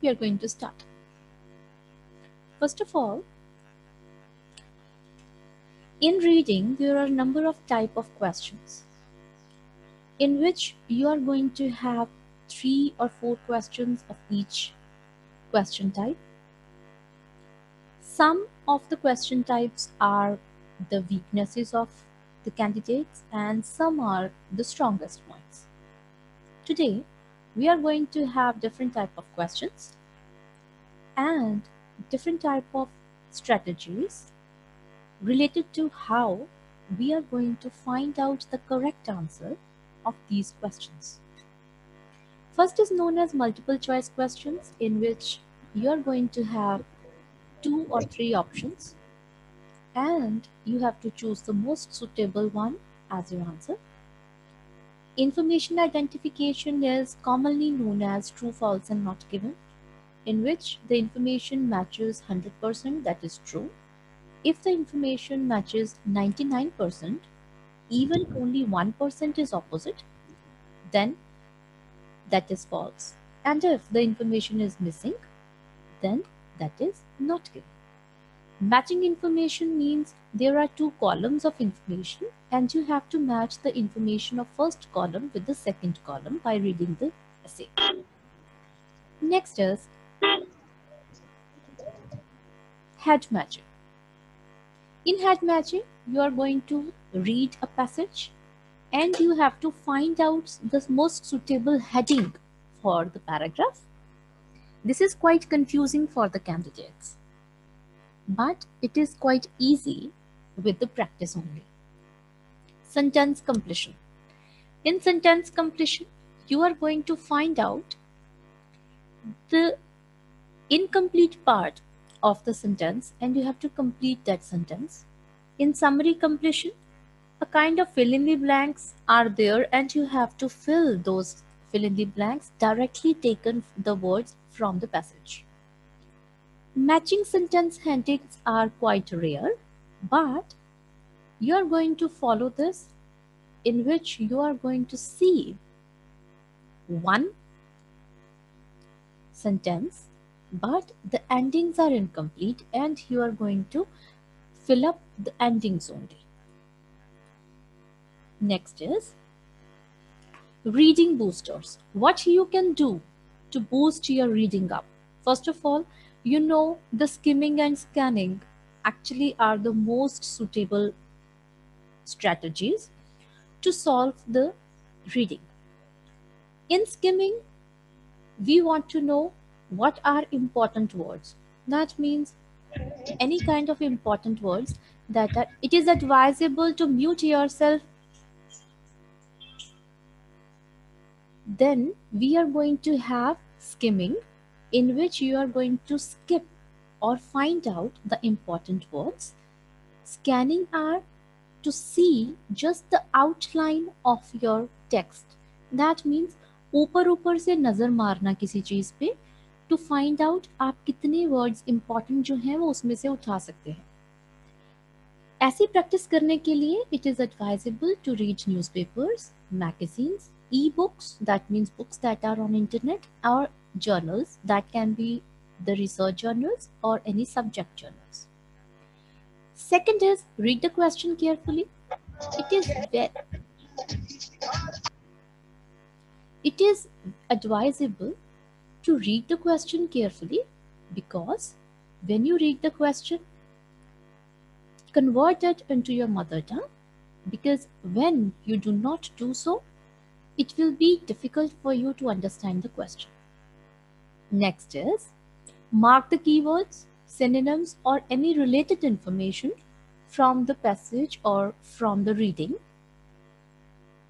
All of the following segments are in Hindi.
We are going to start. First of all, in reading, there are a number of type of questions in which you are going to have three or four questions of each question type. Some of the question types are the weaknesses of the candidates and some are the strongest points. Today, we are going to have different type of questions and different type of strategies related to how we are going to find out the correct answer of these questions. First is known as multiple choice questions in which you are going to have two or three options and you have to choose the most suitable one as your answer. Information identification is commonly known as true, false and not given in which the information matches 100% that is true. If the information matches 99%, even only 1% is opposite, then that is false. And if the information is missing, then that is not given. Matching information means there are two columns of information and you have to match the information of first column with the second column by reading the essay. Next is head matching. In head matching, you are going to read a passage and you have to find out the most suitable heading for the paragraph. This is quite confusing for the candidates, but it is quite easy with the practice only. Sentence completion. In sentence completion, you are going to find out the incomplete part of the sentence and you have to complete that sentence. In summary completion, a kind of fill in the blanks are there and you have to fill those fill in the blanks directly taken the words from the passage. Matching sentence headings are quite rare, but you are going to follow this in which you are going to see one sentence but the endings are incomplete and you are going to fill up the endings only. Next is reading boosters. What you can do to boost your reading up. First of all, you know the skimming and scanning actually are the most suitable strategies to solve the reading. In skimming, we want to know what are important words. That means any kind of important words that are, it is advisable to mute yourself. Then we are going to have skimming in which you are going to skip or find out the important words. Scanning are to see just the outline of your text. That means ऊपर ऊपर से नज़र मारना किसी चीज़ पे टू फाइंड आउट आप कितने वर्ड्स इंपॉर्टेंट जो हैं वो उसमें से उठा सकते हैं ऐसी प्रैक्टिस करने के लिए it is advisable to read newspapers magazines e books that means books that are on internet और journals that can be the research journals or any subject journals. Second is read the question carefully. It is it is advisable to read the question carefully because when you read the question, convert it into your mother tongue because when you do not do so, it will be difficult for you to understand the question. Next is mark the keywords, synonyms or any related information from the passage or from the reading.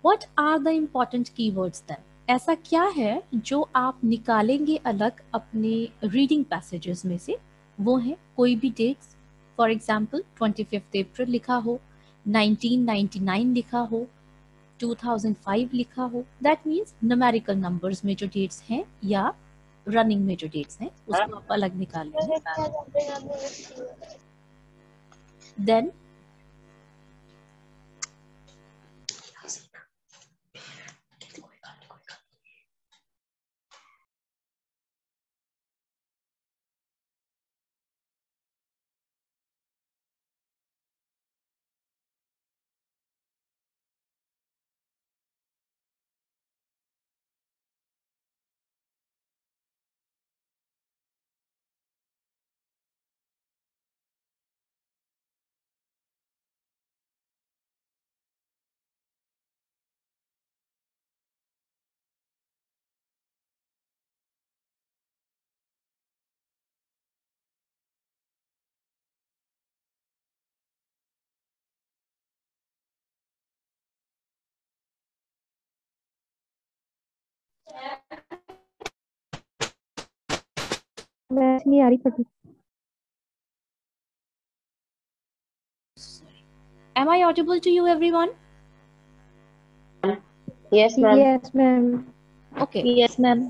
What are the important keywords then? ऐसा क्या है जो आप निकालेंगे अलग अपने रीडिंग पैसेजेस में से वो है कोई भी dates for example twenty fifth April लिखा हो 1999 लिखा हो 2005 लिखा हो दैट मीन्स न्यूमेरिकल नंबर्स में जो डेट्स हैं या रनिंग में जो डेट्स हैं उसको आप अलग निकाल देन वैसे नहीं आ रही पढ़ी Am I audible to you, everyone? Yes, ma'am. yes ma'am Okay. Yes, ma'am.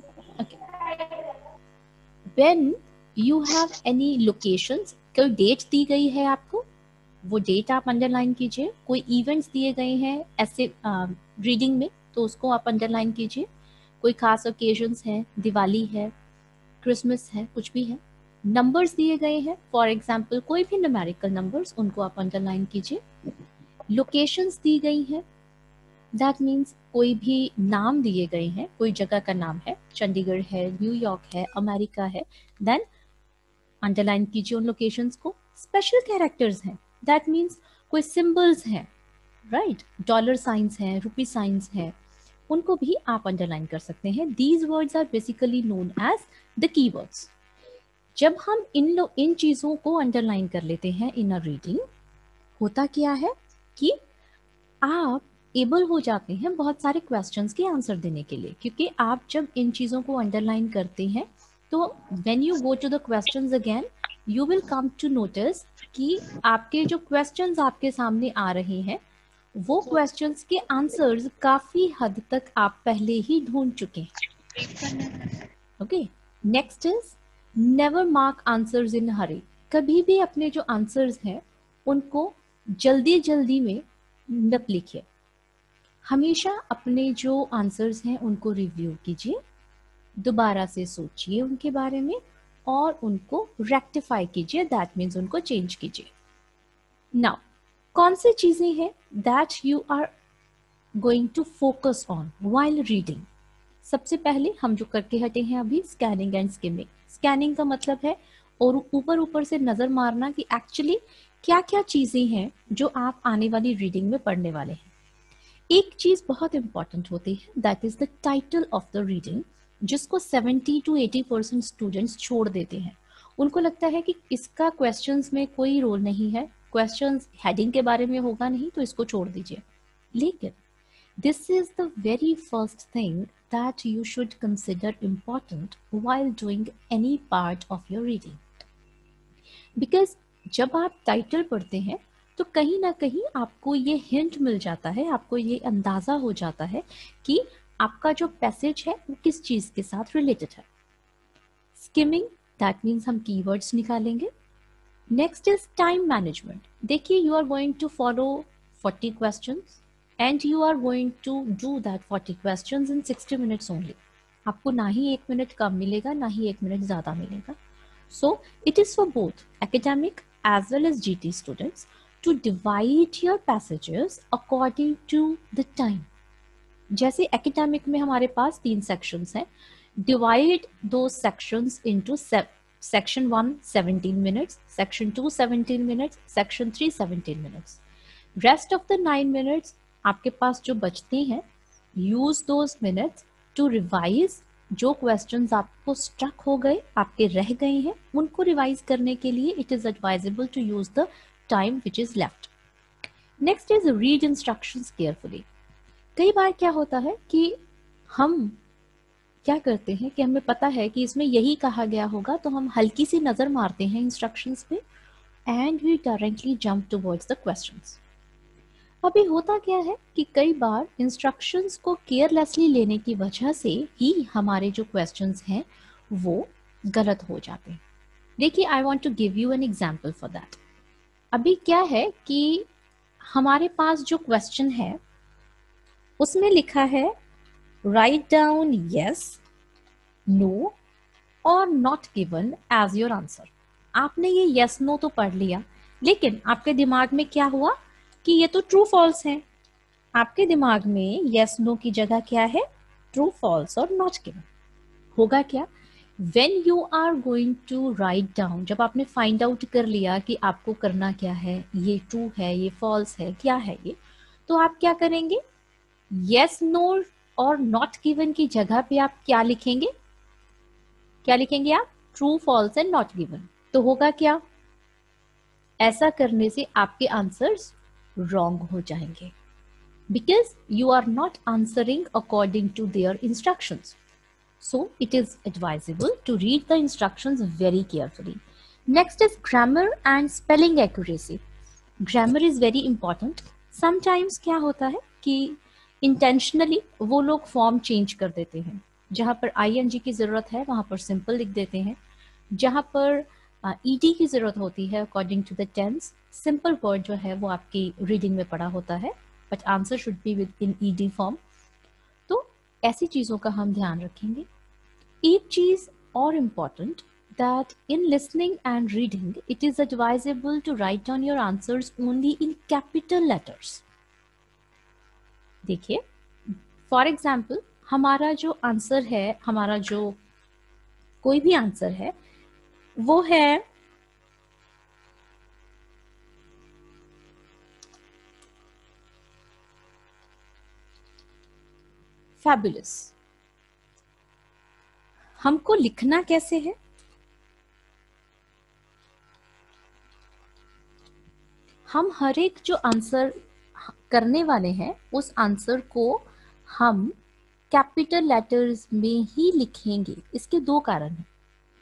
When you have any locations, कोई डेट दी गई है आपको वो डेट आप अंडरलाइन कीजिए कोई इवेंट्स दिए गए हैं ऐसे रीडिंग में तो उसको आप अंडरलाइन कीजिए कोई खास ओकेजन्स हैं दिवाली है क्रिसमस है, कुछ भी है नंबर्स दिए गए हैं। फॉर एग्ज़ाम्पल कोई भी न्यूमेरिकल नंबर्स उनको आप अंडरलाइन कीजिए। लोकेशंस दी गई हैं। दैट मीन्स कोई भी नाम दिए गए हैं, कोई जगह का नाम है, चंडीगढ़ है न्यूयॉर्क है अमेरिका है देन अंडरलाइन कीजिए उन लोकेशंस को। स्पेशल कैरेक्टर्स हैं। दैट मीन्स कोई सिंबल्स हैं राइट डॉलर साइंस हैं रुपी साइंस हैं। उनको भी आप अंडरलाइन कर सकते हैं। These words are basically known as the keywords जब हम इन लो, इन चीज़ों को अंडरलाइन कर लेते हैं इन अ रीडिंग होता क्या है कि आप एबल हो जाते हैं बहुत सारे क्वेश्चंस के आंसर देने के लिए। क्योंकि आप जब इन चीज़ों को अंडरलाइन करते हैं तो when you go to the questions again you will come to notice कि आपके जो क्वेश्चंस आपके सामने आ रहे हैं, वो क्वेश्चंस के आंसर्स काफ़ी हद तक आप पहले ही ढूंढ चुके हैं। Okay next is never mark answers in hurry कभी भी अपने जो आंसर्स हैं, उनको जल्दी जल्दी में मत लिखिए। हमेशा अपने जो आंसर्स हैं, उनको रिव्यू कीजिए। दोबारा से सोचिए उनके बारे में और उनको रेक्टिफाई कीजिए। दैट मीन्स उनको चेंज कीजिए। नाउ कौन सी चीज़ें हैं that you are going to focus on while reading सबसे पहले हम जो करके हटे हैं अभी स्कैनिंग एंड स्किमिंग स्कैनिंग का मतलब है और ऊपर ऊपर से नज़र मारना कि एक्चुअली क्या क्या चीज़ें हैं जो आप आने वाली रीडिंग में पढ़ने वाले हैं. एक चीज़ बहुत इंपॉर्टेंट होती है that is the title of the reading जिसको 70 टू 80 परसेंट स्टूडेंट्स छोड़ देते हैं. उनको लगता है कि इसका क्वेश्चंस में कोई रोल नहीं है. क्वेश्चंस हेडिंग के बारे में होगा नहीं तो इसको छोड़ दीजिए. लेकिन this is the very first thing that you should consider important while doing any part of your reading because जब आप टाइटल पढ़ते हैं तो कहीं ना कहीं आपको ये हिंट मिल जाता है, आपको ये अंदाज़ा हो जाता है कि आपका जो पैसेज है, वो किस चीज़ के साथ रिलेटेड है। स्किमिंग दैट मीन्स हम कीवर्ड्स निकालेंगे। नेक्स्ट इज़ टाइम मैनेजमेंट देखिए you are going to follow 40 questions and you are going to do that 40 questions in 60 minutes only आपको ना ही एक मिनट कम मिलेगा, ना ही एक मिनट ज़्यादा मिलेगा। So it is for both academic as well as GT students to divide your passages according to the time. जैसे एकेडमिक में हमारे पास तीन सेक्शंस हैं। डिवाइड दो sections into section one 17 minutes section two 17 minutes section three 17 minutes rest of the nine minutes आपके पास जो बचते हैं use those minutes to revise जो क्वेश्चंस आपको स्ट्रक हो गए, आपके रह गए हैं, उनको रिवाइज करने के लिए it is advisable to use the time which is left next is read instructions carefully कई बार क्या होता है कि हम क्या करते हैं कि हमें पता है कि इसमें यही कहा गया होगा तो हम हल्की सी नज़र मारते हैं इंस्ट्रक्शंस पे and we directly jump towards the questions अभी होता क्या है कि कई बार इंस्ट्रक्शंस को केयरलेसली लेने की वजह से ही हमारे जो क्वेश्चंस हैं वो गलत हो जाते हैं। देखिए I want to give you an example for that अभी क्या है कि हमारे पास जो क्वेश्चन है उसमें लिखा है राइट डाउन यस नो और not given as your answer आपने ये यस yes, नो no तो पढ़ लिया लेकिन आपके दिमाग में क्या हुआ? कि ये तो ट्रू फॉल्स है। आपके दिमाग में यस नो की जगह क्या है? ट्रू फॉल्स और नॉट गिवन होगा क्या? When you are going to write down जब आपने फाइंड आउट कर लिया कि आपको करना क्या है, ये ट्रू है, ये फॉल्स है, क्या है ये तो आप क्या करेंगे? यस नो और नॉट गिवन की जगह पे आप क्या लिखेंगे? क्या लिखेंगे आप? True false and not given तो होगा क्या? ऐसा करने से आपके आंसर्स रॉन्ग हो जाएँगे। Because you are not answering according to their instruction so it is advisable to read the instruction very carefully next is grammar and spelling accuracy grammar is very important sometimes क्या होता है कि इंटेंशनली वो लोग फॉर्म चेंज कर देते हैं। जहाँ पर आई एन जी की ज़रूरत है वहाँ पर सिंपल लिख देते हैं। जहाँ पर ई uh, डी की ज़रूरत होती है according to the tense simple word जो है वो आपकी रीडिंग में पड़ा होता है but answer should be within E D form तो ऐसी चीज़ों का हम ध्यान रखेंगे एक चीज़ और important that in listening and reading, it is advisable to write down your answers only in capital letters. देखिए फॉर एग्ज़ाम्पल हमारा जो आंसर है हमारा जो कोई भी आंसर है वो है फैबुलस हमको लिखना कैसे है? हम हर एक जो आंसर करने वाले हैं, उस आंसर को हम कैपिटल लेटर्स में ही लिखेंगे। इसके दो कारण हैं।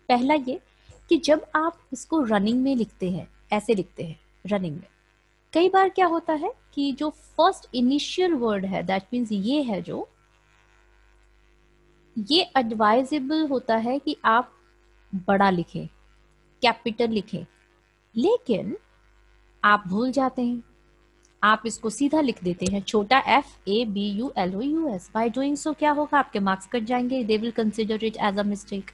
पहला ये कि जब आप इसको रनिंग में लिखते हैं, ऐसे लिखते हैं रनिंग में, कई बार क्या होता है कि जो फ़र्स्ट इनिशियल वर्ड है दैट मीन्स ये है जो ये एडवाइजेबल होता है कि आप बड़ा लिखें कैपिटल लिखें, लेकिन आप भूल जाते हैं। आप इसको सीधा लिख देते हैं, छोटा F A B U L O U S by doing so क्या होगा? आपके मार्क्स कट जाएँगे। They will consider it as a mistake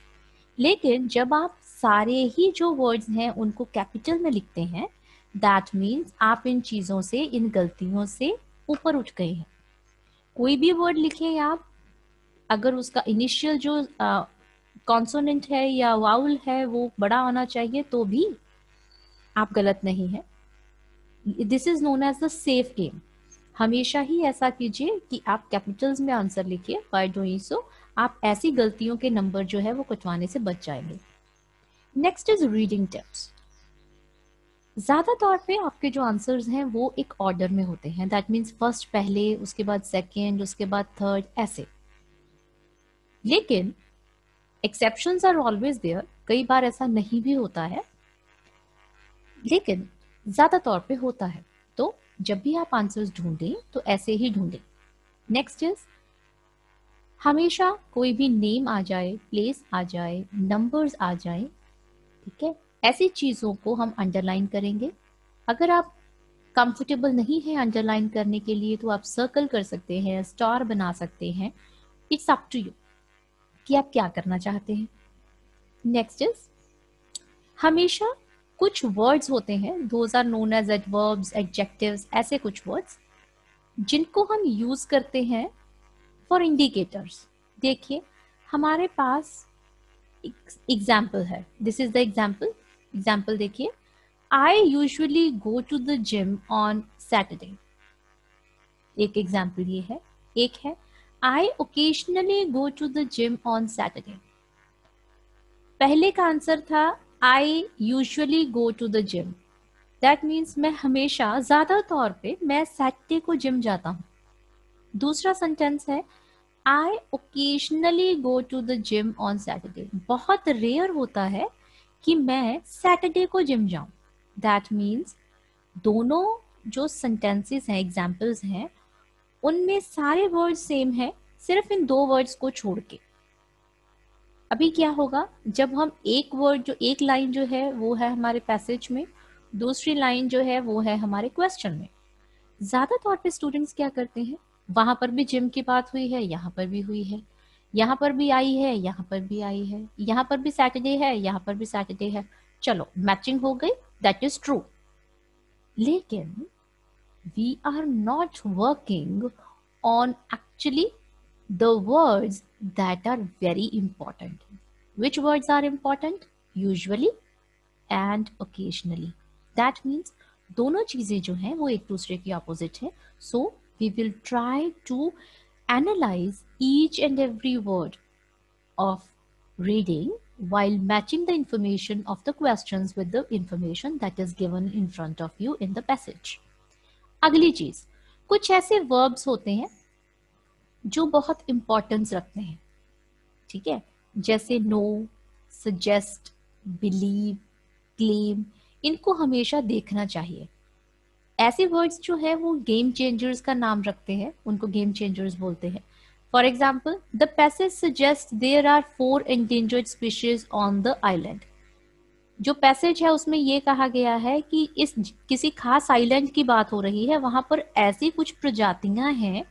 लेकिन जब आप सारे ही जो वर्ड्स हैं, उनको कैपिटल में लिखते हैं दैट मीन्स आप इन चीज़ों से, इन गलतियों से ऊपर उठ गए हैं। कोई भी वर्ड लिखें आप अगर उसका इनिशियल जो कॉन्सोनेंट है या वाउल है, वो बड़ा होना चाहिए तो भी आप गलत नहीं है। This is known as the safe game हमेशा ही ऐसा कीजिए कि आप कैपिटल्स में आंसर लिखिए। बाय डूइंग सो आप ऐसी गलतियों के नंबर जो है वो कटवाने से बच जाएँगे। नेक्स्ट इज़ रीडिंग टिप्स ज़्यादा तौर पे आपके जो आंसर्स हैं, वो एक ऑर्डर में होते हैं। दैट मीन्स फ़र्स्ट पहले, उसके बाद सेकेंड उसके बाद थर्ड ऐसे। लेकिन एक्सेप्शन आर ऑलवेज देयर कई बार ऐसा नहीं भी होता है, लेकिन ज़्यादा तौर पे होता है। तो जब भी आप आंसर्स ढूंढें तो ऐसे ही ढूंढें। नेक्स्ट इज़ हमेशा कोई भी नेम आ जाए प्लेस आ जाए नंबर्स आ जाए, ठीक है? ऐसी चीज़ों को हम अंडरलाइन करेंगे। अगर आप कंफर्टेबल नहीं है अंडरलाइन करने के लिए तो आप सर्कल कर सकते हैं स्टार बना सकते हैं। इट्स अप टू यू कि आप क्या करना चाहते हैं? नेक्स्ट इज़ हमेशा कुछ वर्ड्स होते हैं those are known as adverbs adjectives ऐसे कुछ वर्ड्स जिनको हम यूज़ करते हैं फॉर इंडिकेटर्स देखिए, हमारे पास एग्ज़ाम्पल है। This is the example example देखिए I usually go to the gym on Saturday एक एग्ज़ाम्पल ये है। एक है I occasionally go to the gym on Saturday पहले का आंसर था I usually go to the gym that means मैं हमेशा, ज़्यादा तौर पे मैं सैटरडे को जिम जाता हूँ। दूसरा सेंटेंस है I occasionally go to the gym on Saturday बहुत रेयर होता है कि मैं सैटरडे को जिम जाऊँ। दैट मीन्स दोनों जो सेंटेंसेस हैं एग्जाम्पल्स हैं उनमें सारे वर्ड सेम है, सिर्फ़ इन दो वर्ड्स को छोड़ के। अभी क्या होगा, जब हम एक वर्ड जो, एक लाइन जो है, वो है हमारे पैसेज में, दूसरी लाइन जो है, वो है हमारे क्वेश्चन में। ज़्यादा तौर पे स्टूडेंट्स क्या करते हैं, वहाँ पर भी जिम की बात हुई है, यहाँ पर भी हुई है। यहाँ पर भी आई है, यहाँ पर भी आई है। यहाँ पर भी सैटरडे है, यहाँ पर भी सैटरडे है। चलो मैचिंग हो गई दैट इज़ ट्रू लेकिन We are not working on actually the words that are very important. Which words are important? Usually and occasionally. That means दोनों चीजें जो हैं वो एक दूसरे के ऑपोजिट है so we will try to analyze each and every word of reading while matching the information of the questions with the information that is given in front of you in the passage. अगली चीज़, कुछ ऐसे verbs होते हैं जो बहुत इंपॉर्टेंस रखते हैं, ठीक है? जैसे नो सजेस्ट बिलीव क्लेम इनको हमेशा देखना चाहिए। ऐसे वर्ड्स जो है, वो गेम चेंजर्स का नाम रखते हैं, उनको गेम चेंजर्स बोलते हैं। For example the passage suggest there are four endangered species on the island जो पैसेज है, उसमें ये कहा गया है कि इस किसी खास आइलैंड की बात हो रही है, वहाँ पर ऐसी कुछ प्रजातियाँ हैं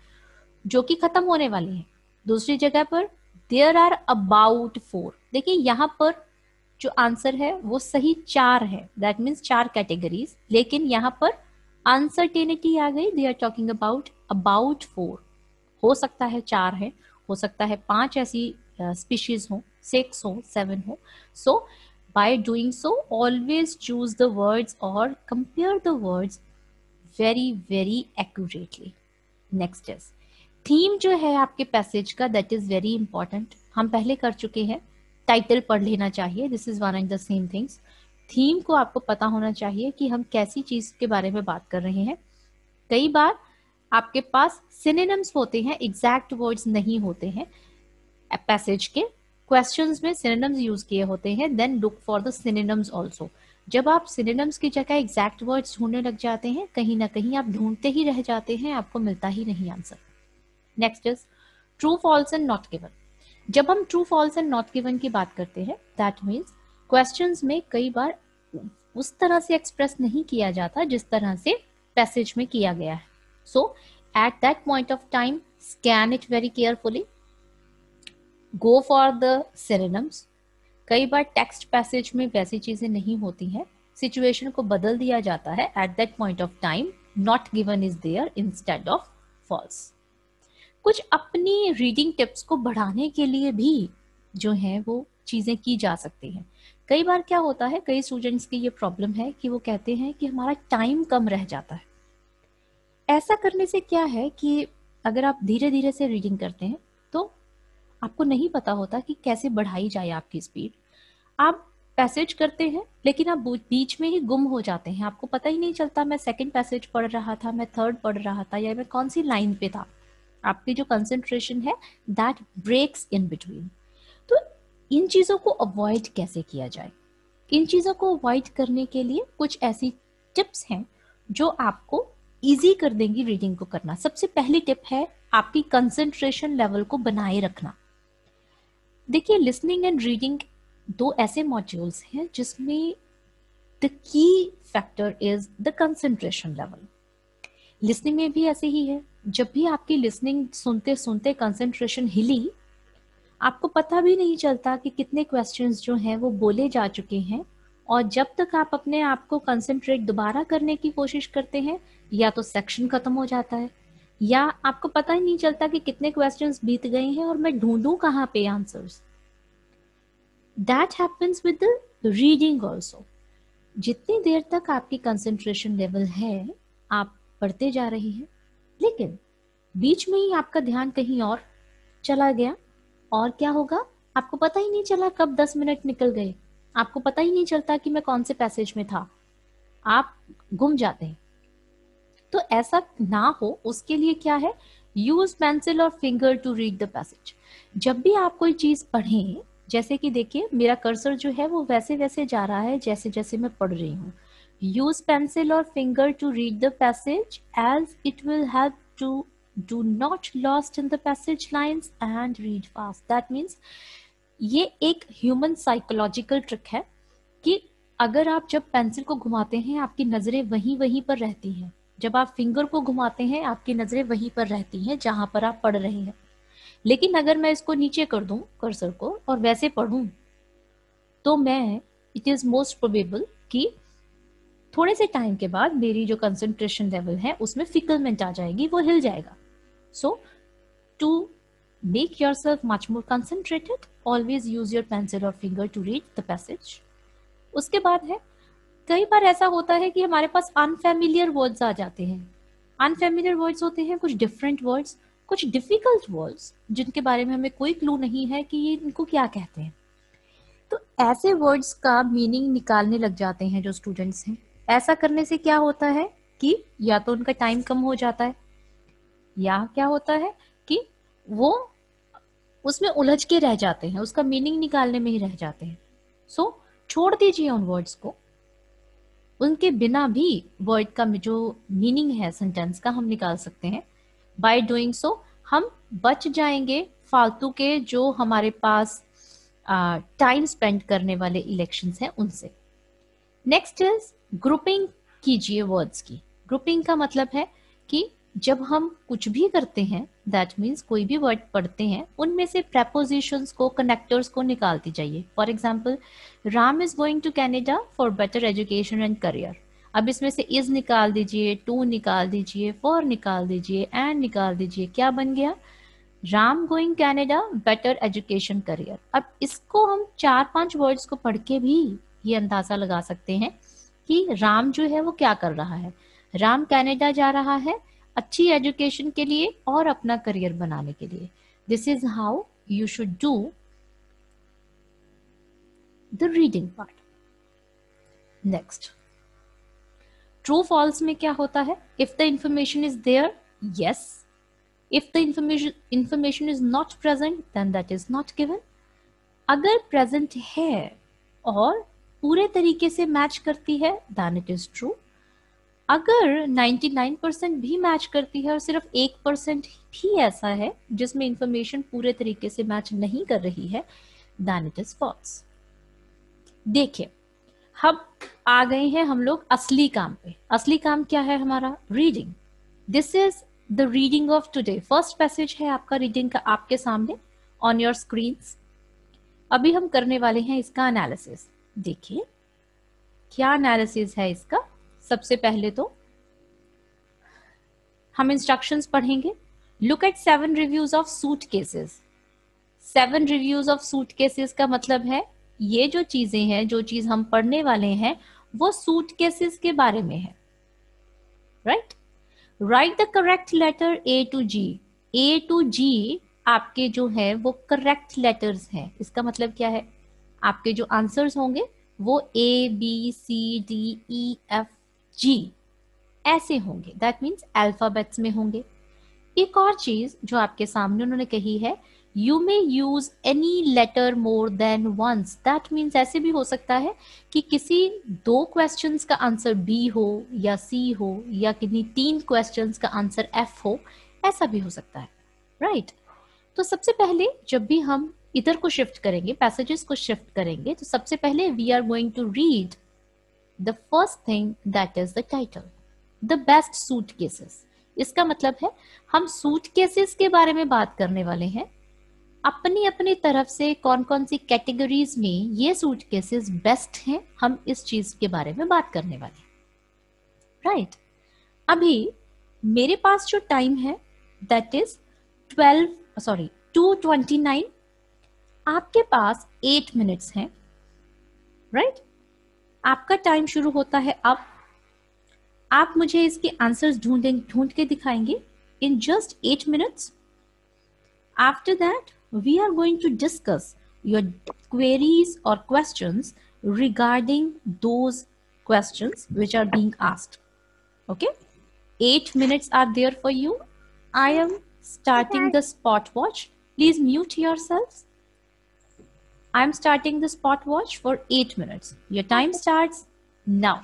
जो कि खत्म होने वाली हैं। दूसरी जगह पर देयर आर अबाउट फोर देखिए, यहाँ पर जो आंसर है, वो सही चार है। दैट मीन्स चार कैटेगरीज लेकिन यहाँ पर अनसर्टेनिटी आ गई। They are talking about about four हो सकता है चार है। हो सकता है पाँच ऐसी स्पीशीज हो। सिक्स हो सेवन हो। So by doing so always choose the words और compare the words very very accurately next is theme जो है आपके पैसेज का दैट इज़ वेरी इंपॉर्टेंट हम पहले कर चुके हैं टाइटल पढ़ लेना चाहिए this is one and the same things theme को आपको पता होना चाहिए कि हम कैसी चीज़ के बारे में बात कर रहे हैं। कई बार आपके पास सिनेम्स होते हैं एग्जैक्ट वर्ड्स नहीं होते हैं पैसेज के। क्वेश्चंस में सिनेनम्स यूज़ किए होते हैं then look for the also जब आप सिनेनम्स की जगह एग्जैक्ट वर्ड्स ढूँढने लग जाते हैं, कहीं ना कहीं आप ढूंढते ही रह जाते हैं, आपको मिलता ही नहीं answer next is true false and not given जब हम true false and not given की बात करते हैं दैट मीन्स क्वेश्चन में कई बार उस तरह से एक्सप्रेस नहीं किया जाता जिस तरह से पैसेज में किया गया है. So at that point of time scan it very carefully go for the synonyms कई बार टेक्स्ट पैसेज में वैसी चीज़ें नहीं होती हैं। सिचुएशन को बदल दिया जाता है at that point of time not given is there instead of false कुछ अपनी रीडिंग टिप्स को बढ़ाने के लिए भी जो है वो चीज़ें की जा सकती हैं। कई बार क्या होता है, कई स्टूडेंट्स की ये प्रॉब्लम है कि वो कहते हैं कि हमारा टाइम कम रह जाता है। ऐसा करने से क्या है कि अगर आप धीरे धीरे से रीडिंग करते हैं तो आपको नहीं पता होता कि कैसे बढ़ाई जाए आपकी स्पीड आप पैसेज करते हैं, लेकिन आप बीच में ही गुम हो जाते हैं। आपको पता ही नहीं चलता, मैं सेकंड पैसेज पढ़ रहा था, मैं थर्ड पढ़ रहा था, या मैं कौन सी लाइन पे था। आपकी जो कंसेंट्रेशन है दैट ब्रेक्स इन बिटवीन तो इन चीज़ों को अवॉइड कैसे किया जाए? इन चीज़ों को अवॉइड करने के लिए कुछ ऐसी टिप्स हैं, जो आपको इजी कर देंगी रीडिंग को करना। सबसे पहली टिप है आपकी कंसंट्रेशन लेवल को बनाए रखना। देखिए लिसनिंग एंड रीडिंग दो ऐसे मॉड्यूल्स हैं जिसमें the key factor is the concentration level listening में भी ऐसे ही है। जब भी आपकी लिसनिंग सुनते सुनते कंसेंट्रेशन हिली, आपको पता भी नहीं चलता कि कितने क्वेश्चंस जो हैं वो बोले जा चुके हैं और जब तक आप अपने आप को कंसेंट्रेट दोबारा करने की कोशिश करते हैं, या तो सेक्शन खत्म हो जाता है। या आपको पता ही नहीं चलता कि कितने क्वेश्चंस बीत गए हैं और मैं ढूंढूं कहाँ पे answers that happens with reading also जितनी देर तक आपकी कंसंट्रेशन लेवल है, आप पढ़ते जा रहे हैं। लेकिन बीच में ही आपका ध्यान कहीं और चला गया। और क्या होगा? आपको पता ही नहीं चला कब दस मिनट निकल गए। आपको पता ही नहीं चलता कि मैं कौन से पैसेज में था। आप गुम जाते हैं। तो ऐसा ना हो, उसके लिए क्या है? यूज़ पेंसिल और finger to read the passage जब भी आप कोई चीज़ पढ़ें, जैसे कि देखिए, मेरा कर्सर जो है वो वैसे वैसे जा रहा है, जैसे जैसे मैं पढ़ रही हूँ। यूज़ पेंसिल और finger to read the passage as it will help to do not lost in the passage lines and read fast. That means ये एक ह्यूमन साइकोलॉजिकल ट्रिक है कि अगर आप जब पेंसिल को घुमाते हैं, आपकी नज़रें वहीं वहीं पर रहती हैं जब आप फिंगर को घुमाते हैं आपकी नज़रें वहीं पर रहती हैं जहाँ पर आप पढ़ रहे हैं। लेकिन अगर मैं इसको नीचे कर दूँ कर्सर को और वैसे पढ़ूं तो मैं इट इज़ मोस्ट प्रोबेबल कि थोड़े से टाइम के बाद मेरी जो कंसंट्रेशन लेवल है उसमें फिकलमेंट आ जाएगी वो हिल जाएगा। So to make yourself much more concentrated, always use your pencil और finger to read the passage उसके बाद है कई बार ऐसा होता है कि हमारे पास अनफेमिलियर वर्ड्स आ जाते हैं। अनफेमिलियर वर्ड्स होते हैं कुछ डिफरेंट वर्ड्स कुछ डिफ़िकल्ट वर्ड्स जिनके बारे में हमें कोई क्लू नहीं है कि ये इनको क्या कहते हैं। तो ऐसे वर्ड्स का मीनिंग निकालने लग जाते हैं जो स्टूडेंट्स हैं। ऐसा करने से क्या होता है कि या तो उनका टाइम कम हो जाता है या क्या होता है कि वो उसमें उलझ के रह जाते हैं उसका मीनिंग निकालने में ही रह जाते हैं। सो so, छोड़ दीजिए उन वर्ड्स को। उनके बिना भी वर्ड का जो मीनिंग है सेंटेंस का हम निकाल सकते हैं। बाय डूइंग सो हम बच जाएँगे फालतू के जो हमारे पास टाइम स्पेंड करने वाले इलेक्शन हैं उनसे। नेक्स्ट इज़ ग्रुपिंग कीजिए वर्ड्स की। ग्रुपिंग का मतलब है कि जब हम कुछ भी करते हैं दैट मीन्स कोई भी वर्ड पढ़ते हैं, उनमें से प्रपोजिशंस को कनेक्टर्स को निकालती जाइए। For example Ram is going to Canada for better education and career अब इसमें से इज़ निकाल दीजिए टू निकाल दीजिए फॉर निकाल दीजिए एंड निकाल दीजिए। क्या बन गया? Ram going Canada better education career अब इसको हम चार पाँच वर्ड्स को पढ़ के भी ये अंदाज़ा लगा सकते हैं कि राम जो है वो क्या कर रहा है। राम कनाडा जा रहा है अच्छी एजुकेशन के लिए और अपना करियर बनाने के लिए। This is how you should do the reading part next true false में क्या होता है? If the information is there yes if the information information is not present then that is not given अगर प्रेजेंट है और पूरे तरीके से मैच करती है दैन इट इज़ ट्रू अगर 99 परसेंट भी मैच करती है और सिर्फ़ एक परसेंट भी ऐसा है, जिसमें इंफॉर्मेशन पूरे तरीके से मैच नहीं कर रही है दैन इट इज़ फॉल्स देखिए हम आ गए हैं हम लोग असली काम पे। असली काम क्या है हमारा? Reading this is the reading of today first passage है आपका रीडिंग का आपके सामने ऑन योर स्क्रीन अभी हम करने वाले हैं इसका एनालिसिस देखिए, क्या एनालिसिस है इसका? सबसे पहले तो हम इंस्ट्रक्शंस पढ़ेंगे। Look at seven reviews of suitcases seven reviews of suitcases का मतलब है, ये जो चीज़ें हैं, जो चीज़ हम पढ़ने वाले हैं, वो सूट केसेस के बारे में है। Write write the correct letter A to G A to G आपके जो है, वो करेक्ट लेटर्स हैं। इसका मतलब क्या है? आपके जो आंसर्स होंगे, वो A B C D E F G ऐसे होंगे। दैट मीन्स अल्फाबेट्स में होंगे। एक और चीज़ जो आपके सामने उन्होंने कही है you may use any letter more than once that means ऐसे भी हो सकता है कि किसी दो क्वेश्चन का आंसर बी हो या सी हो या किन्हीं तीन क्वेश्चन का आंसर एफ़ हो, ऐसा भी हो सकता है। Right right? तो सबसे पहले जब भी हम इधर को शिफ्ट करेंगे पैसेजेस को शिफ्ट करेंगे तो सबसे पहले we are going to read the first thing that is the title the best suitcases इसका मतलब है, हम सूट केसेस के बारे में बात करने वाले हैं। अपनी अपनी तरफ़ से कौन कौन सी कैटेगरीज में ये सूट केसेस बेस्ट हैं, हम इस चीज़ के बारे में बात करने वाले राइट right. अभी मेरे पास जो टाइम है that is twelve sorry two twenty nine आपके पास एट मिनट्स हैं। राइट? आपका टाइम शुरू होता है अब। आप मुझे इसके आंसर ढूंढें ढूंढ के दिखाएँगे in just eight minutes after that we are going to discuss your queries और क्वेश्चन रिगार्डिंग दो question which are being asked okay eight minutes are there for you I am starting the stopwatch please mute yourself I'm starting the spot watch for 8 minutes. Your time starts now.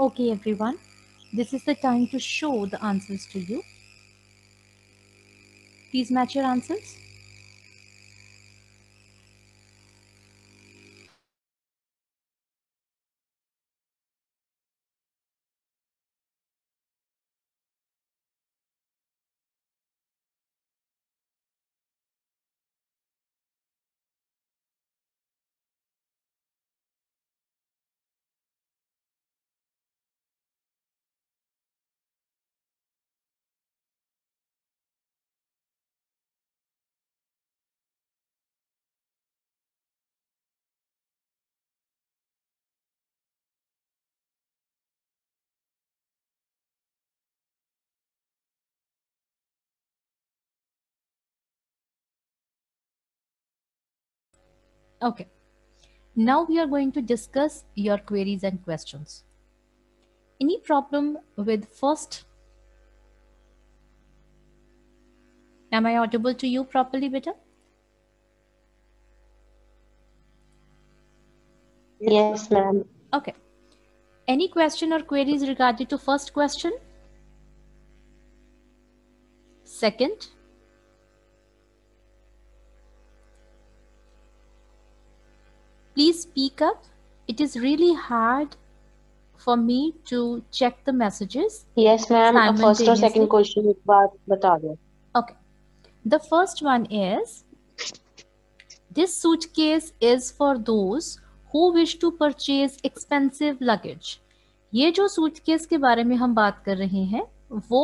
Okay, everyone. This is the time to show the answers to you. Please match your answers. Okay. Now we are going to discuss your queries and questions. Any problem with first? Am I audible to you properly, beta? Yes, ma'am. Okay. Any question or queries regarding to first question? Second? Please speak up. It is really hard for me to check the messages. Yes, ma'am. Uh, First or second question एक बार बता दो. Okay. The first one is this suitcase is for those who wish to purchase expensive luggage. ये जो सूटकेस के बारे में हम बात कर रहे हैं वो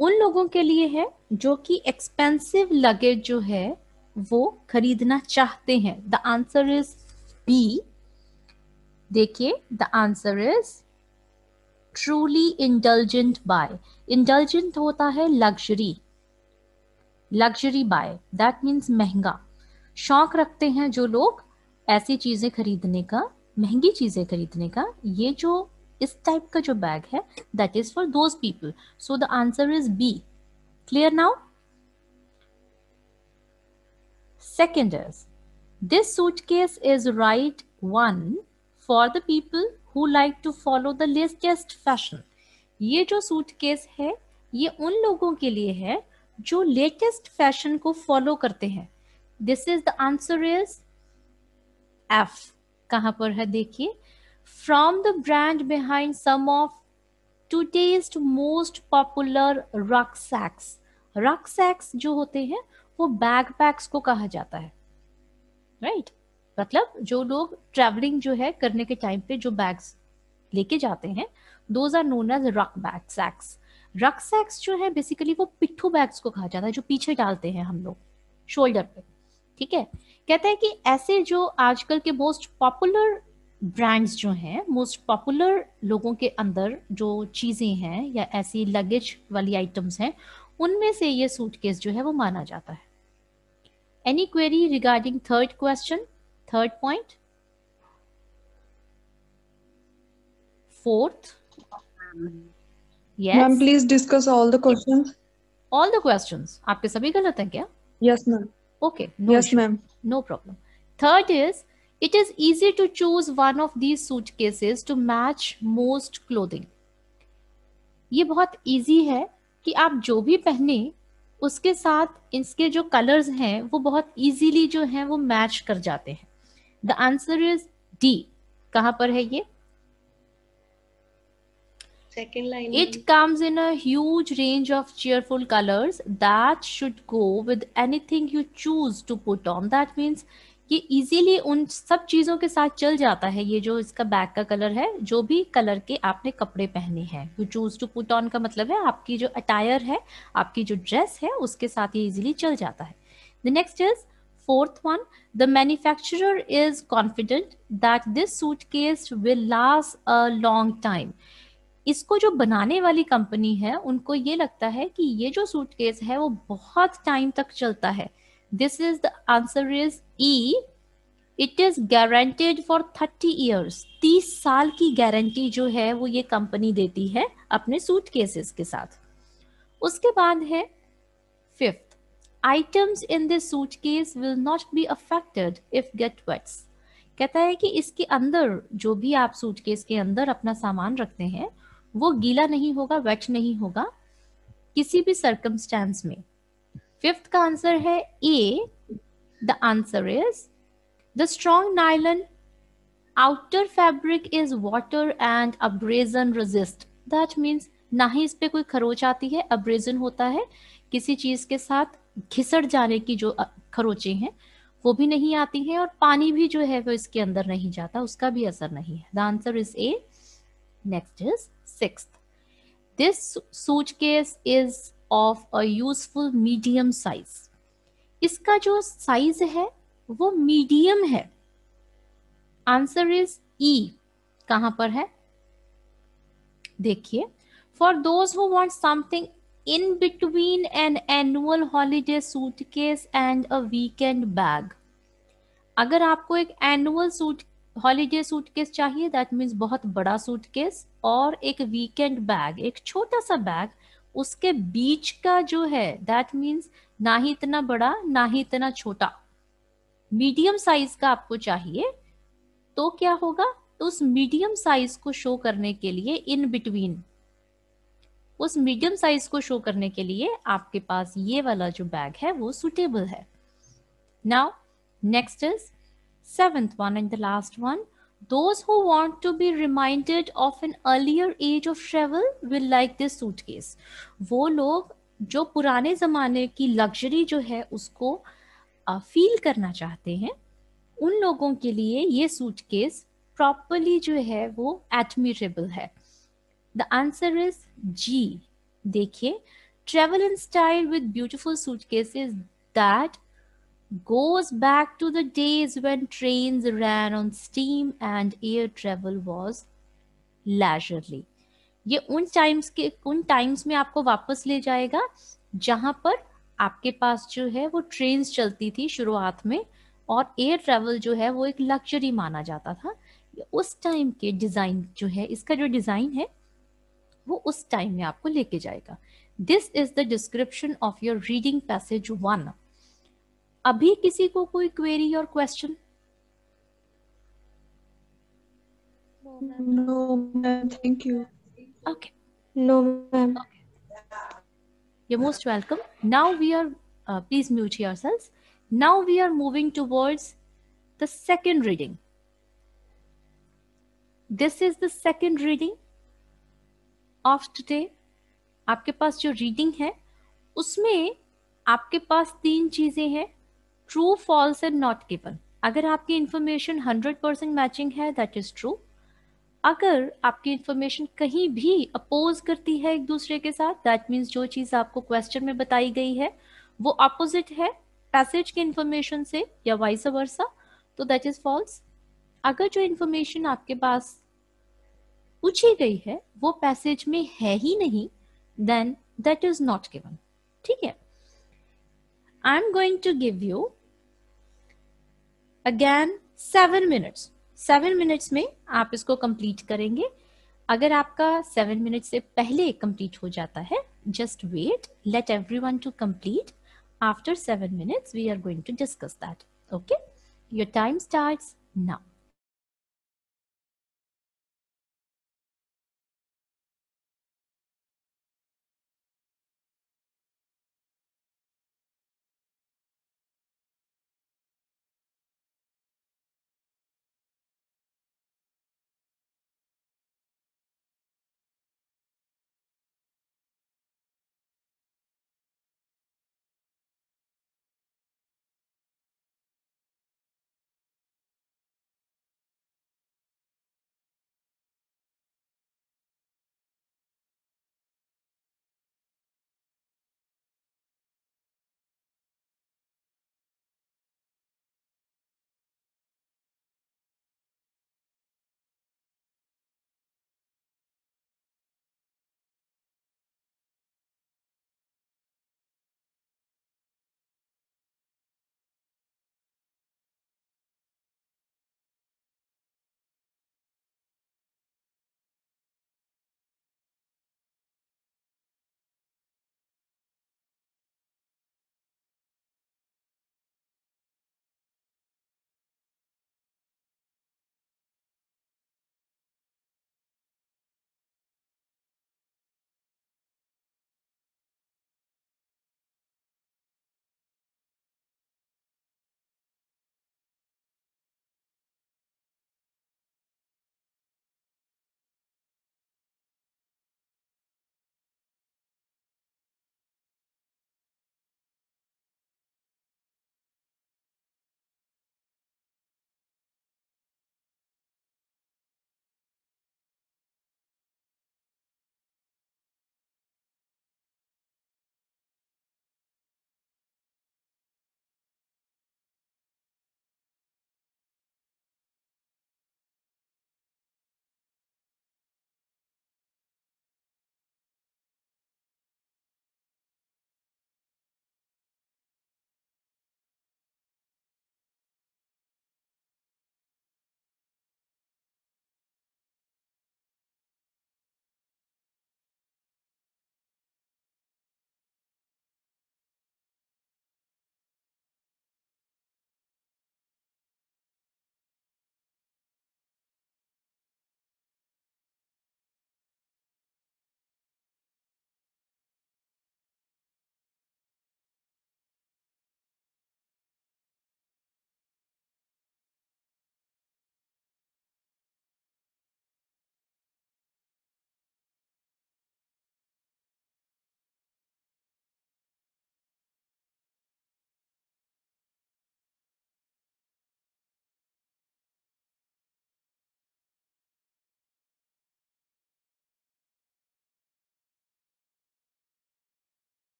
उन लोगों के लिए है जो कि एक्सपेंसिव लगेज जो है वो खरीदना चाहते हैं। द आंसर इज़ बी देखिए the answer is truly indulgent buy indulgent होता है luxury luxury buy that means महँगा। शौक रखते हैं जो लोग ऐसी चीज़ें खरीदने का, महँगी चीज़ें खरीदने का। ये जो, इस टाइप का जो बैग है that is for those people so the answer is B clear now Second is, this suitcase is right one for the people who like to follow the latest fashion. ये जो सूटकेस है, ये उन लोगों के लिए है जो लेटेस्ट फ़ैशन को फॉलो करते हैं। This is the answer is F कहाँ पर है? देखिए। From the brand behind some of today's most popular rucksacks ruck सैक्स जो होते हैं वो बैग पैक्स को कहा जाता है। Right right? मतलब जो लोग ट्रैवलिंग जो है करने के टाइम पे जो बैग्स लेके जाते हैं those are known as ruck bag sacks rucksacks जो है बेसिकली वो पिट्ठू बैग्स को कहा जाता है, जो पीछे डालते हैं हम लोग शोल्डर पे। ठीक है? कहते हैं कि ऐसे जो आजकल के मोस्ट पॉपुलर ब्रांड्स जो हैं मोस्ट पॉपुलर लोगों के अंदर जो चीज़ें हैं या ऐसी लगेज वाली आइटम्स हैं, उनमें से ये सूटकेस जो है वो माना जाता है। Any query regarding third question? Third point? Fourth? Yes. Ma'am, please discuss all the questions. All the questions. आपके सभी गलत हैं क्या? Yes, ma'am. Okay. No yes, ma'am. No problem. Third is, it is easy to choose one of these suitcases to match most clothing. ये बहुत easy है कि आप जो भी पहने उसके साथ इसके जो कलर्स हैं वो बहुत इजीली जो हैं वो मैच कर जाते हैं। द आंसर इज़ डी कहाँ पर है ये? It comes in a range of cheerful colours that should go with anything you choose to put on that means ये इजीली उन सब चीज़ों के साथ चल जाता है, ये जो इसका बैक का कलर है, जो भी कलर के आपने कपड़े पहने हैं। You choose to put on का मतलब है, आपकी जो अटायर है, आपकी जो ड्रेस है, उसके साथ ये इजीली चल जाता है। The next is fourth one the manufacturer is confident that this suitcase will last a long time इसको जो बनाने वाली कंपनी है, उनको ये लगता है कि ये जो सूटकेस है, वो बहुत टाइम तक चलता है। This is the answer is E it is guaranteed for thirty years तीस साल की गारंटी जो है, वो ये कंपनी देती है अपने सूट केसेस के साथ। उसके बाद है fifth items in this suitcase will not be affected if get wets कहता है कि इसके अंदर जो भी आप सूटकेस के अंदर अपना सामान रखते हैं, वो गीला नहीं होगा वेट नहीं होगा किसी भी सर्कमस्टेंस में। फिफ्थ का आंसर है A the answer is the strong nylon outer fabric is water and abrasion resist that means ना ही इस पे कोई खरोच आती है अब्रेजन होता है। किसी चीज़ के साथ घिसट जाने की जो खरोचे हैं, वो भी नहीं आती हैं और पानी भी जो है वो इसके अंदर नहीं जाता, उसका भी असर नहीं है। The answer is A next is six this suitcase is of a useful medium size इसका जो साइज़ है, वो मीडियम है। आंसर इज़ ई कहाँ पर है? देखिए for those who want something in between an annual holiday suitcase and a weekend bag. अगर आपको एक एनुअल सूट हॉलीडे सूटकेस चाहिए दैट मीन्स बहुत बड़ा सूटकेस और एक वीकेंड बैग एक छोटा सा बैग उसके बीच का जो है दैट मीन्स ना ही इतना बड़ा, ना ही इतना छोटा। मीडियम साइज़ का आपको चाहिए तो क्या होगा? तो उस मीडियम साइज़ को शो करने के लिए इन बिटवीन उस मीडियम साइज़ को शो करने के लिए आपके पास ये वाला जो बैग है, वो सुटेबल है। Now next is seventh one and the last one those who want to be reminded of an earlier age of travel will like this suitcase. वो लोग जो पुराने जमाने की लग्जरी जो है उसको फील uh, करना चाहते हैं उन लोगों के लिए ये सूटकेस प्रॉपरली जो है वो एडमिरेबल है। द आंसर इज़ जी देखिए travel in style with beautiful suitcases that goes back to the days when trains ran on steam and air travel was leisurely. ये उन टाइम्स के, उन टाइम्स में आपको वापस ले जाएगा, जहाँ पर आपके पास जो है वो ट्रेन चलती थी शुरुआत में और एयर ट्रेवल जो है वो एक लग्जरी माना जाता था। उस टाइम के डिज़ाइन जो है, इसका जो डिज़ाइन है, वो उस टाइम में आपको लेके जाएगा। This is the description of your reading passage one अभी किसी को कोई क्वेरी और question most welcome now we are please mute sells now we are moving towards the second reading this is the second reading of today आपके पास जो रीडिंग है उसमें आपके पास तीन चीज़ें हैं. True false and not given अगर आपकी इंफॉर्मेशन हंड्रेड परसेंट मैचिंग है दैट इज़ ट्रू अगर आपकी इंफॉर्मेशन कहीं भी अपोज करती है एक दूसरे के साथ दैट मीन्स जो चीज़ आपको क्वेश्चन में बताई गई है, वो अपोजिट है पैसेज की इंफॉर्मेशन से या वाइस वर्सा तो दैट इज़ फॉल्स अगर जो इंफॉर्मेशन आपके पास पूछी गई है, वो पैसेज में है ही नहीं then that is not given ठीक है? I am going to give you again seven minutes seven minutes में आप इसको कंप्लीट करेंगे। अगर आपका सेवन मिनट से पहले कंप्लीट हो जाता है just wait let everyone to complete after seven minutes we are going to discuss that okay your time start now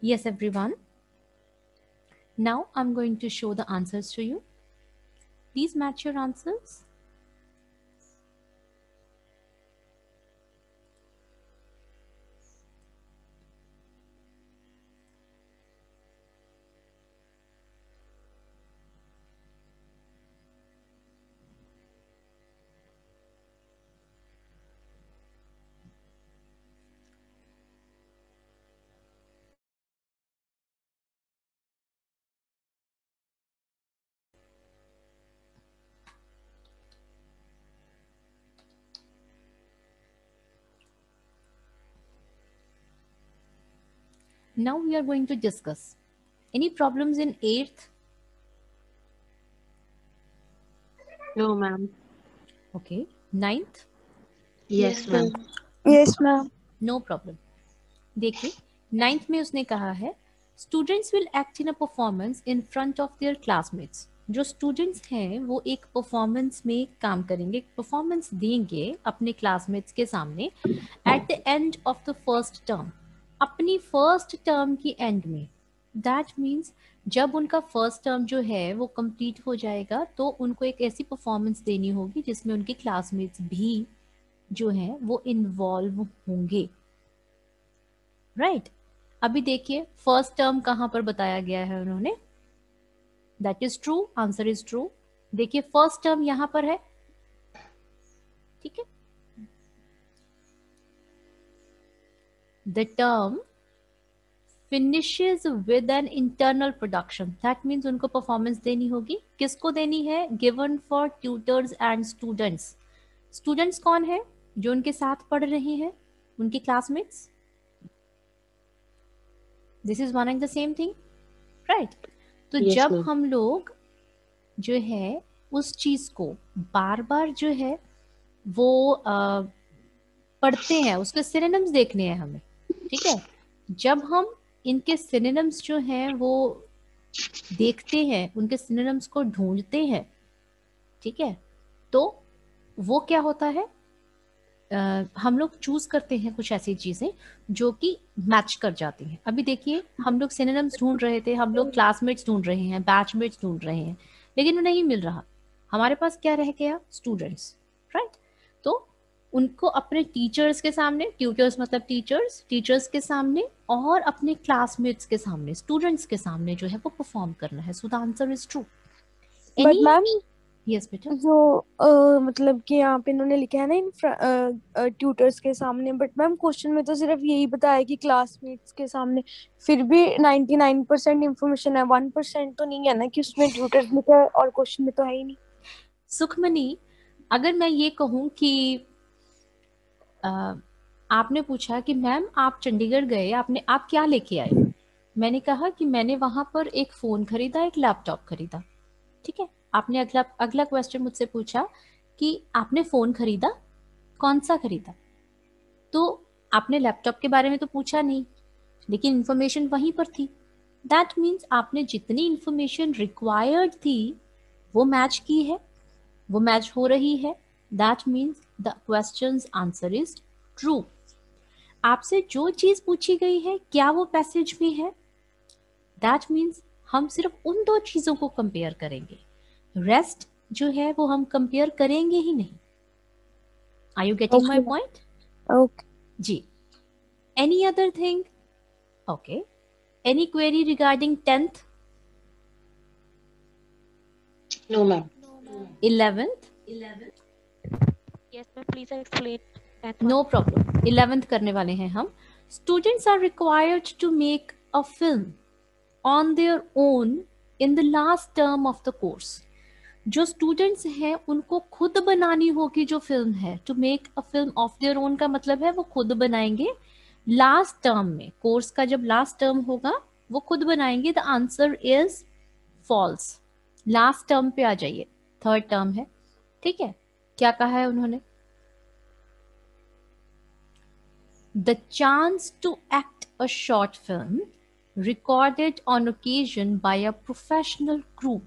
Yes, everyone. Now I'm going to show the answers to you. Please match your answers. Now we are going to discuss. Any problems in 8th? No, ma'am. Okay. 9th? Yes, ma'am. Yes, ma'am. No problem देखिए नाइन्थ में उसने कहा है students will act in a performance in front of their classmates जो स्टूडेंट्स हैं वो एक परफॉर्मेंस में काम करेंगे परफॉर्मेंस देंगे अपने क्लासमेट्स के सामने at the end of the first term अपनी फ़र्स्ट टर्म की एंड में। दैट मीन्स जब उनका फ़र्स्ट टर्म जो है, वो कंप्लीट हो जाएगा तो उनको एक ऐसी परफॉर्मेंस देनी होगी जिसमें उनके क्लासमेट्स भी जो है, वो इन्वॉल्व होंगे। Right right? अभी देखिए फ़र्स्ट टर्म कहाँ पर बताया गया है उन्होंने? That is true answer is true देखिए फ़र्स्ट टर्म यहाँ पर है। ठीक है? The term finishes with an internal production. That means उनको परफॉर्मेंस देनी होगी। किसको देनी है? Given for tutors and students students कौन है? जो उनके साथ पढ़ रहे हैं। उनके classmates this is one and the same thing right तो Yes, जब हम लोग जो है उस चीज़ को बार बार जो है वो अ, पढ़ते हैं उसके सिनोनिम्स देखने हैं हमें। ठीक है? जब हम इनके सिनेम्स जो हैं वो देखते हैं उनके सिनेम्स को ढूंढते हैं ठीक है? तो वो क्या होता है? अ, हम लोग चूज़ करते हैं कुछ ऐसी चीज़ें जो कि मैच कर जाती हैं। अभी देखिए हम लोग सिनेम्स ढूंढ रहे थे हम लोग क्लासमेट्स ढूंढ रहे हैं बैचमेट्स ढूंढ रहे हैं लेकिन वो नहीं मिल रहा। हमारे पास क्या रह गया? स्टूडेंट्स राइट उनको अपने टीचर्स के सामने ट्यूटर्स मतलब टीचर्स टीचर्स के सामने और अपने क्लासमेट्स के सामने स्टूडेंट्स के सामने जो है वो परफॉर्म करना है। So the answer is true but ma'am yes बेटा। जो मतलब कि यहाँ पे इन्होंने लिखा है ना इन ट्यूटर्स के सामने बट मैम क्वेश्चन में तो सिर्फ़ यही बताया कि क्लासमेट्स के सामने फिर भी 99% परसेंट इंफॉर्मेशन है वन परसेंट तो नहीं है ना कि उसमें ट्यूटर्स लिखा है और क्वेश्चन में तो है ही नहीं। सुखमनी अगर मैं ये कहूँ कि आपने पूछा कि, मैम, आप चंडीगढ़ गए, आपने, आप क्या लेके आए? मैंने कहा कि, मैंने वहाँ पर एक फ़ोन खरीदा, एक लैपटॉप खरीदा। ठीक है? आपने अगला अगला क्वेश्चन मुझसे पूछा कि, आपने फ़ोन खरीदा? कौन सा खरीदा? तो आपने लैपटॉप के बारे में तो पूछा नहीं, लेकिन इंफॉर्मेशन वहीं पर थी। दैट मीन्स आपने जितनी इंफॉर्मेशन रिक्वायर्ड थी, वो मैच की है, वो मैच हो रही है। That means the question answer is true आपसे जो चीज़ पूछी गई है क्या वो पैसेज में है? दैट मीन्स हम सिर्फ़ उन दो चीज़ों को कंपेयर करेंगे। रेस्ट जो है वो हम कंपेयर करेंगे ही नहीं। Are you getting my point okay ji. Any other thing okay any query regarding tenth No, ma'am. Eleventh Yes, ma'am. Please explain. one. Problem eleventh करने वाले हैं हम. Students are required to make a film on their own in the last term of the course जो स्टूडेंट्स हैं उनको खुद बनानी होगी जो फ़िल्म है. To make a film of their own का मतलब है वो खुद बनाएँगे लास्ट टर्म में. कोर्स का जब लास्ट टर्म होगा वो खुद बनाएँगे. The answer is false last term पे आ जाइए. थर्ड टर्म है. ठीक है? क्या कहा है उन्होंने? The chance to act a short film, recorded on occasion by a professional crew.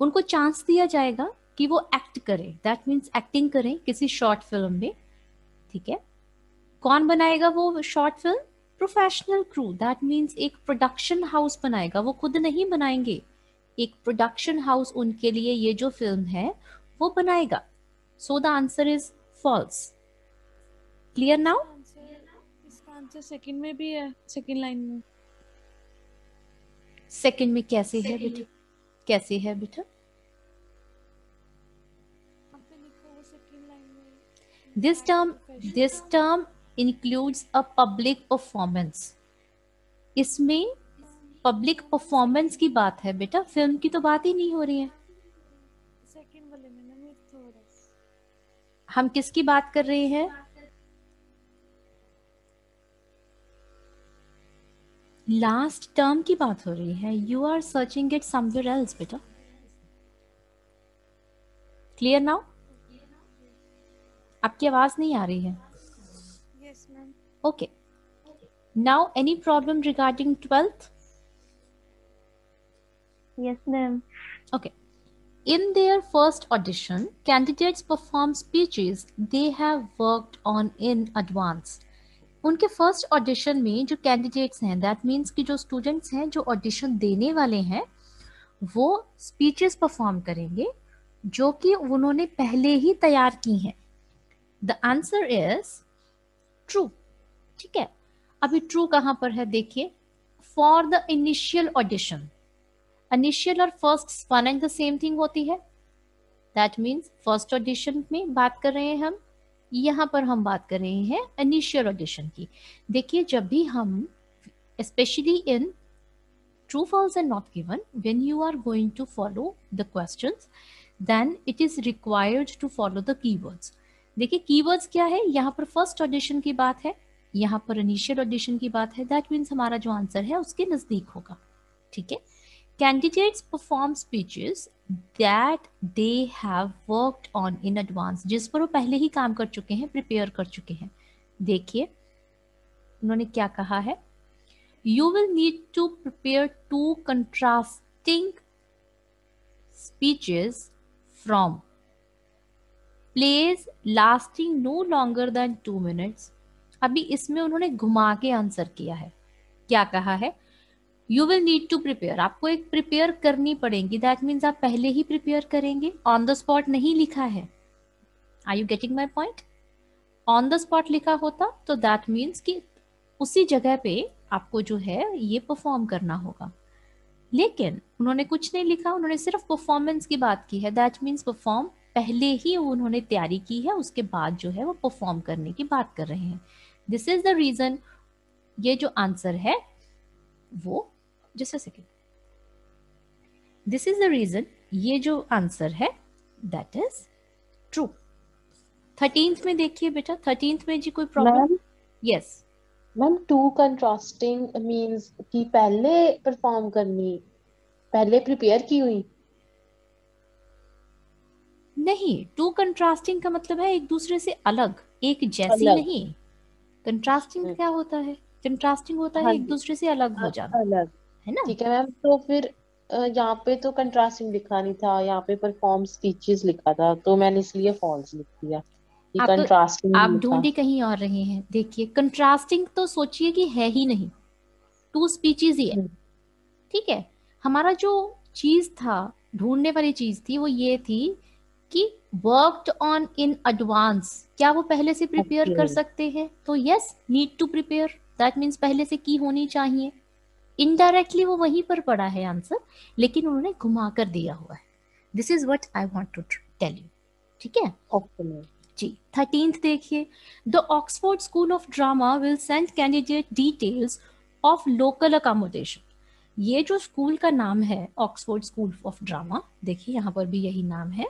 उनको चांस दिया जाएगा कि वो एक्ट करें। दैट मीन्स एक्टिंग करें किसी शॉर्ट फ़िल्म में। ठीक है? कौन बनाएगा वो short film professional crew that means एक प्रोडक्शन हाउस बनाएगा। वो खुद नहीं बनाएँगे। एक प्रोडक्शन हाउस उनके लिए ये जो फ़िल्म है, वो बनाएगा। So the answer is false clear now इसका आंसर सेकंड में भी है सेकंड लाइन में। सेकंड में कैसे है बेटा? कैसे है बेटा? यहाँ पे लिखा हुआ सेकंड लाइन में। This term this term includes a public performance. इसमें पब्लिक परफॉर्मेंस की बात है बेटा। फ़िल्म की तो बात ही नहीं हो रही है। हम किसकी बात कर रहे हैं? लास्ट टर्म की बात हो रही है. You are searching it somewhere else बेटा. क्लियर नाउ आपकी आवाज़ नहीं आ रही है. Okay now any problem regarding twelfth yes ma'am okay in their first audition candidates perform speeches they have worked on in advance उनके फ़र्स्ट ऑडिशन में जो कैंडिडेट्स हैं दैट मीन्स कि जो स्टूडेंट्स हैं, जो ऑडिशन देने वाले हैं, वो स्पीचेस परफॉर्म करेंगे, जो कि उन्होंने पहले ही तैयार की हैं। द आंसर इज़ ट्रू ठीक है? अभी ट्रू कहाँ पर है, देखिए। For the initial audition initial और first one and the same thing होती है। दैट मीन्स फ़र्स्ट ऑडिशन में बात कर रहे हैं हम। यहाँ पर हम बात कर रहे हैं इनिशियल ऑडिशन की। देखिए, जब भी हम specially in true false and not given, when you are going to follow the questions, then it is required to follow the keywords देखिए, keywords क्या है? यहाँ पर फ़र्स्ट ऑडिशन की बात है, यहाँ पर इनिशियल ऑडिशन की बात है। दैट मीन्स हमारा जो आंसर है, उसके नज़दीक होगा। ठीक है? Candidates perform speeches that they have worked on in advance जिस पर वो पहले ही काम कर चुके हैं प्रिपेयर कर चुके हैं। देखिए, उन्होंने क्या कहा है? You will need to prepare two contrasting speeches from plays lasting no longer than two minutes अभी इसमें उन्होंने घुमा के आंसर किया है। क्या कहा है? You will need to prepare आपको एक प्रिपेयर करनी पड़ेगी. दैट मीन्स आप पहले ही प्रिपेयर करेंगे. ऑन द स्पॉट नहीं लिखा है. Are you getting my point on the spot लिखा होता तो दैट मीन्स कि उसी जगह पे आपको जो है, ये परफॉर्म करना होगा. लेकिन, उन्होंने कुछ नहीं लिखा, उन्होंने सिर्फ़ परफॉर्मेंस की बात की है. दैट मीन्स परफॉर्म पहले ही उन्होंने तैयारी की है, उसके बाद जो है वो परफॉर्म करने की बात कर रहे हैं. दिस इज़ द रीजन ये जो आंसर है, वो just second this is the reason ये जो आंसर है दैट इज़ ट्रू थर्टींथ में देखिए बेटा थर्टींथ में जी कोई problem yes ma'am two contrasting means कि पहले परफॉर्म करनी पहले प्रिपेयर की हुई? नहीं टू कंट्रास्टिंग का मतलब है एक दूसरे से अलग एक जैसी अलग। नहीं। कंट्रास्टिंग हम्म। क्या होता है? कंट्रास्टिंग होता है हाँ एक दूसरे से अलग हो जाना। अलग। है ना? ठीक है मैम तो फिर यहाँ पे तो कंट्रास्टिंग लिखा नहीं था यहाँ पे परफॉर्म स्पीचेस लिखा था तो मैंने इसलिए फॉल्स लिख दिया कि आप तो- कंट्रास्टिंग आप ढूंढी कहीं और रहे हैं देखिए कंट्रास्टिंग तो सोचिए कि है ही नहीं। टू स्पीचेस ही है। हम्म। ठीक है? हमारा जो चीज़ था ढूँढने वाली चीज़ थी वो ये थी कि वर्कड ऑन इन एडवांस क्या वो पहले से प्रिपेयर कर सकते हैं? तो yes need to prepare that means पहले से की होनी चाहिए। इनडायरेक्टली वो वहीं पर पड़ा है आंसर लेकिन उन्होंने घुमा कर दिया हुआ है। This is what I want to tell you ठीक है? जी थर्टींथ देखिए। The Oxford school of drama will send candidate details of local accommodation ये जो स्कूल का नाम है ऑक्सफोर्ड स्कूल ऑफ़ ड्रामा देखिए यहाँ पर भी यही नाम है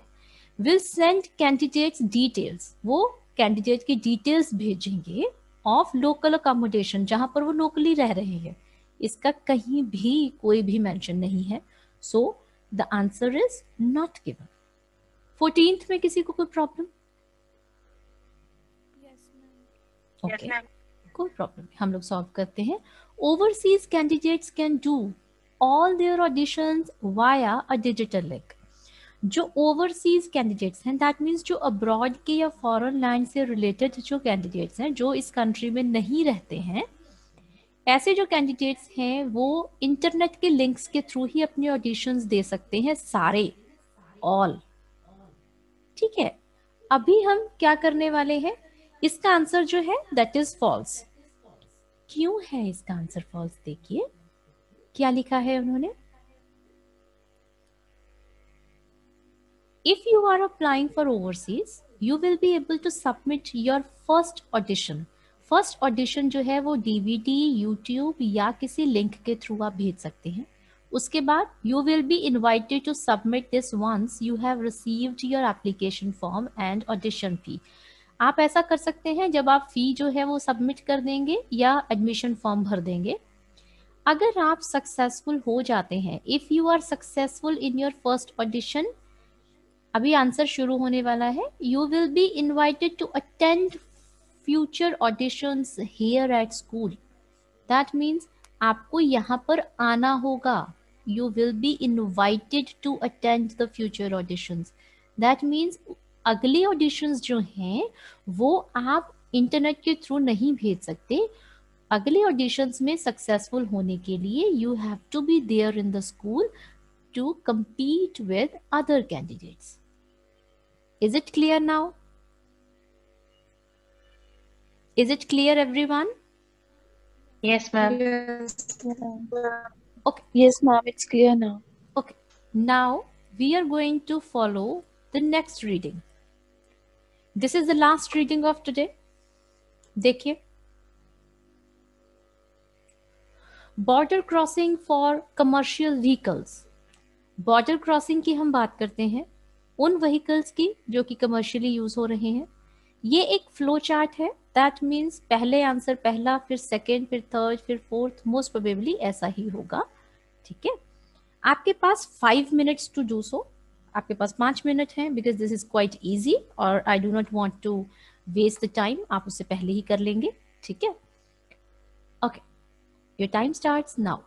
विल सेंड कैंडिडेट्स डिटेल्स वो कैंडिडेट की डिटेल्स भेजेंगे ऑफ़ लोकल अकोमोडेशन जहाँ पर वो लोकली रह रहे हैं। इसका कहीं भी कोई भी मेंशन नहीं है। So the answer is not given fourteenth में किसी को कोई प्रॉब्लम ओके कोई प्रॉब्लम हम लोग सॉल्व करते हैं। Overseas candidates can do all their auditions via a digital link जो ओवरसीज कैंडिडेट्स हैं दैट मीन्स जो अब्रॉड के या फॉरेन लैंड से रिलेटेड जो कैंडिडेट्स हैं जो इस कंट्री में नहीं रहते हैं ऐसे जो कैंडिडेट्स हैं, वो इंटरनेट के लिंक्स के थ्रू ही अपने ऑडिशंस दे सकते हैं सारे ऑल ठीक है? अभी हम क्या करने वाले हैं? इसका आंसर जो है दैट इज़ फॉल्स क्यों है इसका आंसर फॉल्स देखिए, क्या लिखा है उन्होंने? If you are applying for overseas, you will be able to submit your first audition. First audition जो है वो डीवीडी यूट्यूब या किसी लिंक के थ्रू आप भेज सकते हैं। उसके बाद you will be invited to submit this once you have received your application form and audition fee आप ऐसा कर सकते हैं जब आप फ़ी जो है वो सबमिट कर देंगे या एडमिशन फॉर्म भर देंगे। अगर आप सक्सेसफुल हो जाते हैं if you are successful in your first audition अभी आंसर शुरू होने वाला है। You will be invited to attend future auditions here at school that means आपको यहाँ पर आना होगा you will be invited to attend the future auditions that means अगले ऑडिशंस जो हैं, वो आप इंटरनेट के थ्रू नहीं भेज सकते अगले ऑडिशंस में सक्सेसफुल होने के लिए you have to be there in the school to compete with other candidates. Is it clear now? Is it clear, everyone? Yes, ma'am. Yes, ma'am. Okay. Yes, ma'am. It's clear now. Okay. Now we are going to follow the next reading. This is the last reading of today. देखिए border crossing for commercial vehicles border crossing की हम बात करते हैं उन व्हीकल्स की जो कि कमर्शियली यूज़ हो रहे हैं ये एक फ्लो चार्ट है दैट मीन्स पहले आंसर पहला, फिर सेकेंड फिर थर्ड फिर फोर्थ मोस्ट प्रोबेबली ऐसा ही होगा। ठीक है? आपके पास five minutes to do so आपके पास पाँच मिनट हैं because this is quite easy और I do not want to waste the time आप उससे पहले ही कर लेंगे। ठीक है? Okay your time start now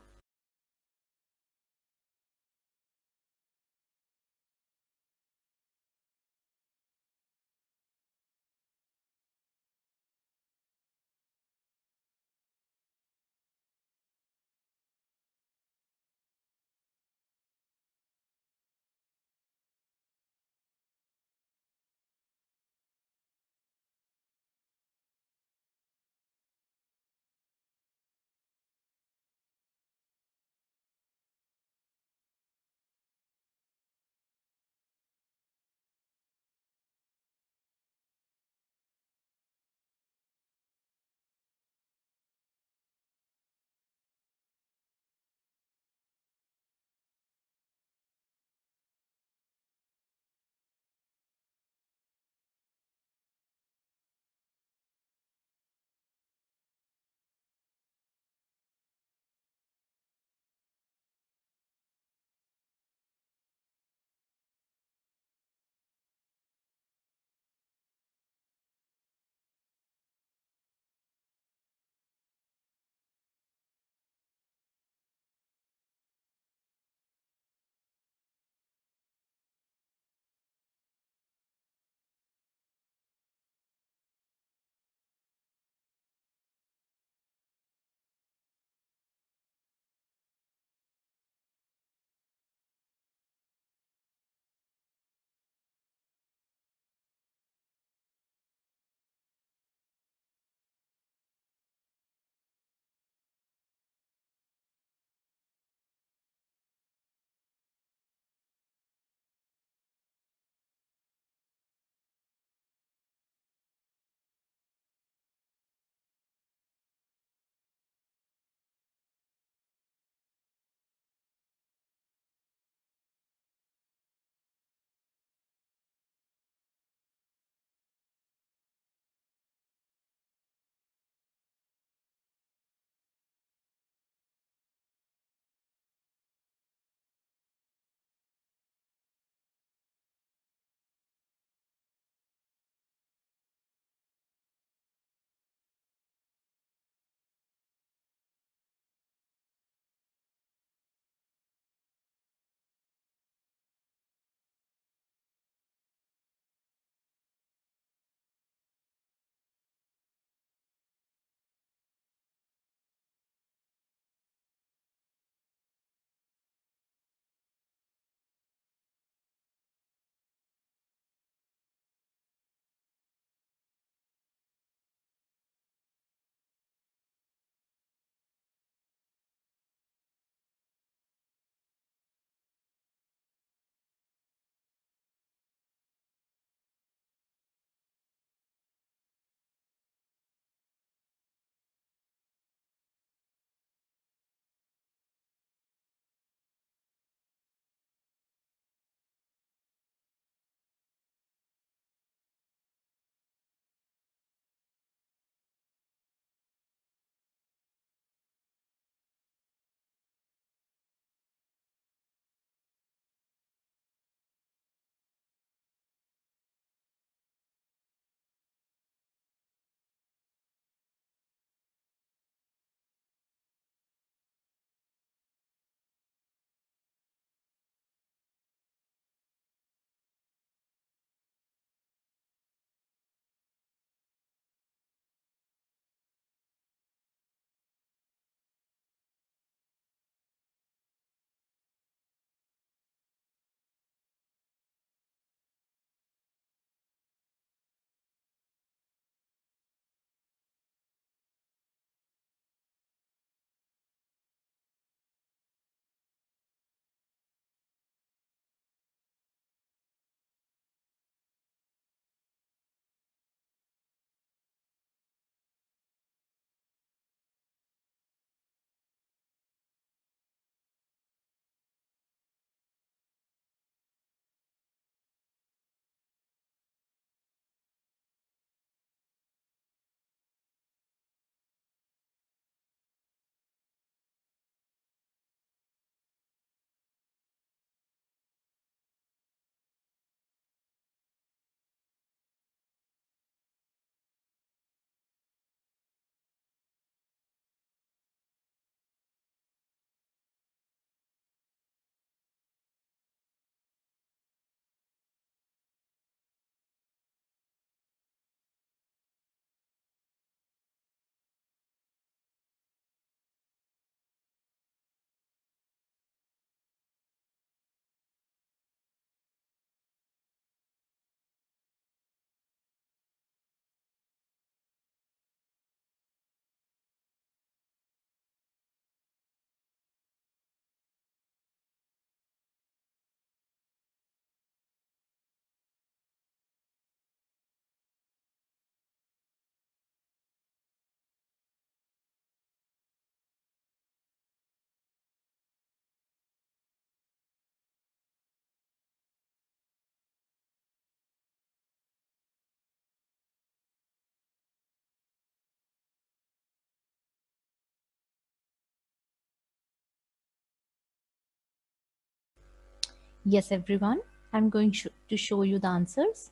Yes, everyone. I'm going sh- to show you the answers.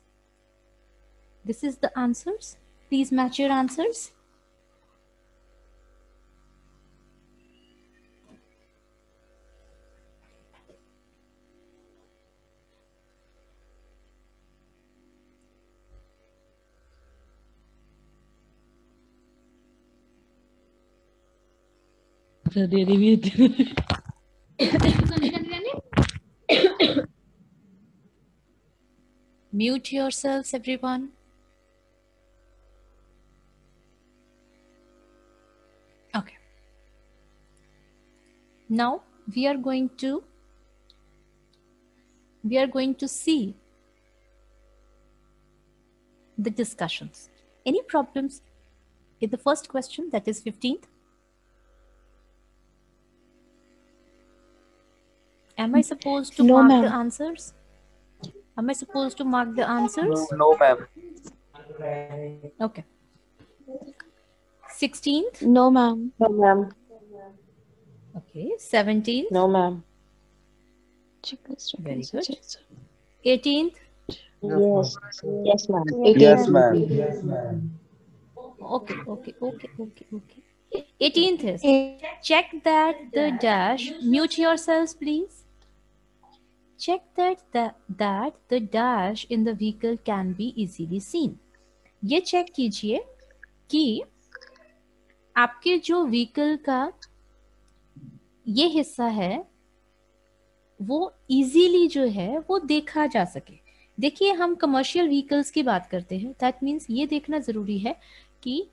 This is the answers. Please match your answers. Mute yourselves, everyone. Okay. Now we are going to we are going to see the discussions. Any problems in the first question that is 15th? Am I supposed to No, mark the answers? Am I supposed to mark the answers? No, ma'am. Okay. 16th? No, ma'am. No, ma'am. Okay. 17th? No, ma'am. Very good. 18th? Yes. Yes, ma'am. Yes, ma'am. Okay, okay, okay, okay, okay. 18th is check that the dash, mute yourselves please. Check that the, that the dash in the vehicle can be easily seen. ये चेक कीजिए कि आपके जो व्हीकल का ये हिस्सा है वो इजीली जो है वो देखा जा सके। देखिए हम कमर्शियल व्हीकल्स की बात करते हैं। दैट मीन्स ये देखना ज़रूरी है कि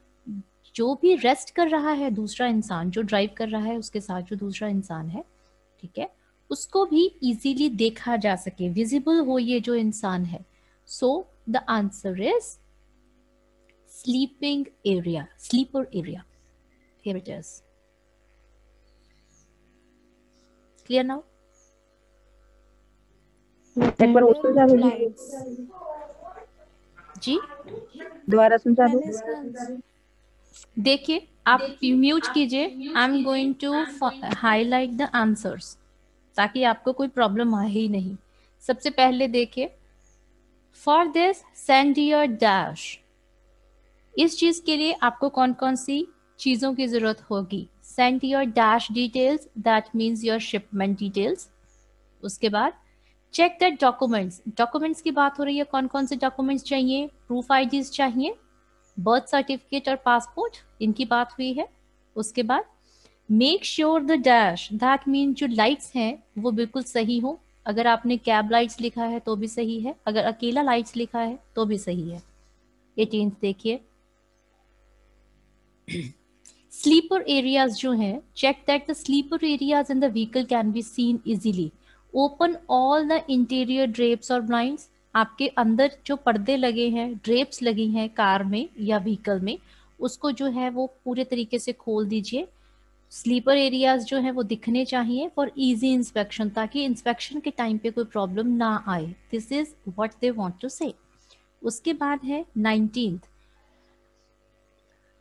जो भी रेस्ट कर रहा है दूसरा इंसान जो ड्राइव कर रहा है उसके साथ जो दूसरा इंसान है ठीक है? उसको भी इजीली देखा जा सके। विजिबल हो ये जो इंसान है। So the answer is sleeping area sleeper area here it is. Clear now? एक बार और समझा दो जी? दोबारा समझा दो देखिए आप म्यूट कीजिए। I am going to highlight the answers ताकि आपको कोई प्रॉब्लम आए ही नहीं। सबसे पहले देखिए for this send your dash इस चीज़ के लिए आपको कौन कौन सी चीज़ों की ज़रूरत होगी? Send your dash details that means your shipment details उसके बाद चेक दैट डॉक्यूमेंट्स डॉक्यूमेंट्स की बात हो रही है कौन कौन से डॉक्यूमेंट्स चाहिए? प्रूफ आईडीज चाहिए बर्थ सर्टिफिकेट और पासपोर्ट इनकी बात हुई है। उसके बाद make sure the dash that mean जो लाइट्स हैं, वो बिल्कुल सही हो। अगर आपने कैब लाइट्स लिखा है तो भी सही है। अगर अकेला लाइट्स लिखा है तो भी सही है। एटीन देखिए। स्लीपर एरियाज़ जो हैं check that the sleeper areas in the vehicle can be seen easily open all the interior drapes और ब्लाइंड्स आपके अंदर जो पर्दे लगे हैं ड्रेप्स लगी हैं कार में या व्हीकल में, उसको जो है वो पूरे तरीके से खोल दीजिए। स्लीपर एरियाज़ जो है वो दिखने चाहिए फॉर इजी इंस्पेक्शन ताकि इंस्पेक्शन के टाइम पे कोई प्रॉब्लम ना आए। This is what they want to say उसके बाद है नाइनटीन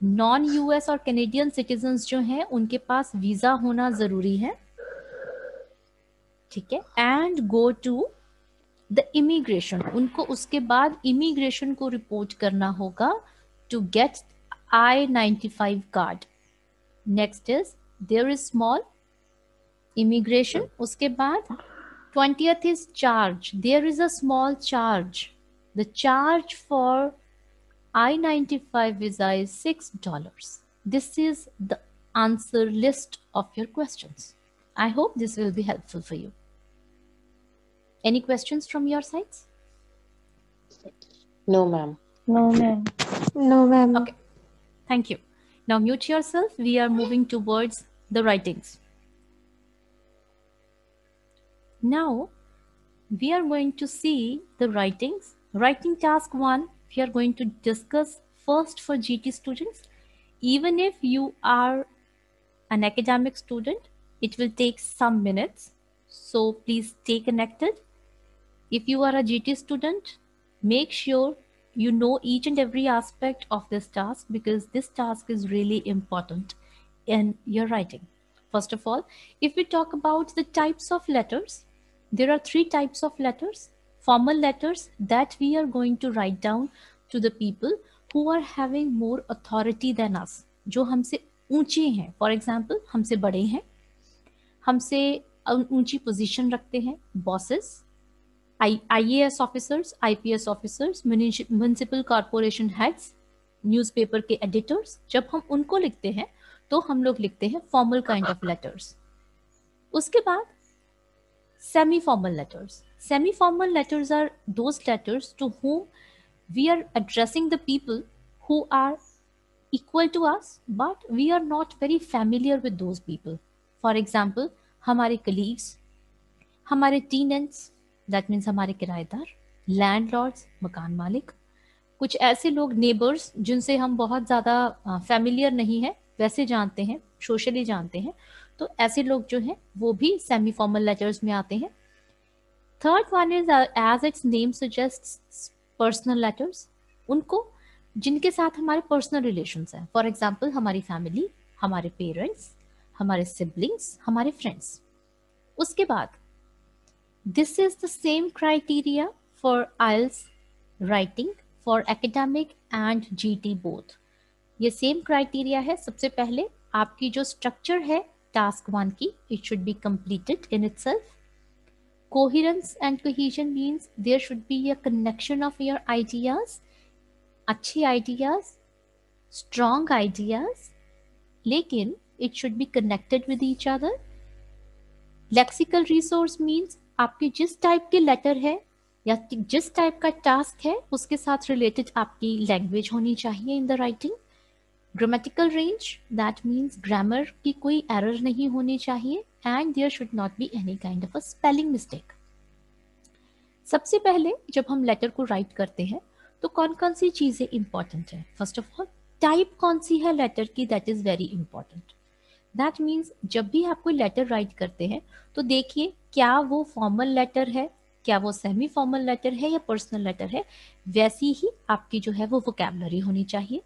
नॉन यूएस और कैनेडियन सिटीजन्स जो हैं, उनके पास वीज़ा होना ज़रूरी है। ठीक है? And go to the immigration उनको उसके बाद इमिग्रेशन को रिपोर्ट करना होगा to get I ninety five card next is there is small immigration उसके बाद twentieth is charge there is a small charge the charge for I 95 visa is $6. This is the answer list of your questions. I hope this will be helpful for you. Any questions from your sides? No, ma'am. No, ma'am. No, ma'am. Okay. Thank you. Now mute yourself. We are moving towards the writings. Now we are going to see the writings. Writing task one, we are going to discuss first for GT students. Even if you are an academic student, it will take some minutes. So please stay connected. If you are a GT student, make sure you know each and every aspect of this task because this task is really important in your writing. First of all, if we talk about the types of letters, there are three types of letters formal letters that we are going to write down to the people who are having more authority than us जो हमसे ऊँचे हैं फॉर एग्ज़ाम्पल हमसे बड़े हैं हमसे ऊँची पोजीशन रखते हैं bosses I S officers I P S officers municipal corporation heads newspaper के एडिटर्स जब हम उनको लिखते हैं तो हम लोग लिखते हैं फॉर्मल काइंड ऑफ़ लेटर्स उसके बाद semi formal letters semi formal letters are those letters to whom we are addressing the people who are equal to us, but we are not very familiar with those people. For example, हमारे colleagues, हमारे टीनेंट्स दैट मीन्स हमारे किराएदार लैंडलॉर्ड्स मकान मालिक, कुछ ऐसे लोग नेबर्स जिनसे हम बहुत ज़्यादा फैमिलियर नहीं है वैसे जानते हैं, सोशली जानते हैं तो ऐसे लोग जो हैं, वो भी सेमी फॉर्मल लेटर्स में आते हैं। Third one is as its name suggest personal letters उनको, जिनके साथ हमारे पर्सनल रिलेशंस हैं। फॉर एग्ज़ाम्पल हमारी फैमिली हमारे पेरेंट्स हमारे सिबलिंग्स हमारे फ्रेंड्स उसके बाद this is the same criteria for IELTS writing for academic and GT both ये सेम क्राइटेरिया है। सबसे पहले आपकी जो स्ट्रक्चर है टास्क वन की it should be completed in itself coherence and cohesion means there should be a connection of your ideas अच्छे आइडियाज़ स्ट्रॉन्ग आइडियाज़ लेकिन it should be connected with each other lexical resource means आपके जिस टाइप के लेटर है या जिस टाइप का टास्क है, उसके साथ रिलेटेड आपकी लैंग्वेज होनी चाहिए in the writing grammatical range that means grammar की कोई एरर नहीं होनी चाहिए and there should not be any kind of a spelling mistake सबसे पहले जब हम लेटर को राइट करते हैं तो कौन कौन सी चीज़ें इंपॉर्टेंट है? फ़र्स्ट ऑफ़ ऑल टाइप कौन सी है लेटर की that is very important that means जब भी आप कोई लेटर राइट करते हैं तो देखिए क्या वो फॉर्मल लेटर है, क्या वो सेमी फॉर्मल लेटर है या पर्सनल लेटर है, वैसी ही आपकी जो है वो वोकेबलरी होनी चाहिए।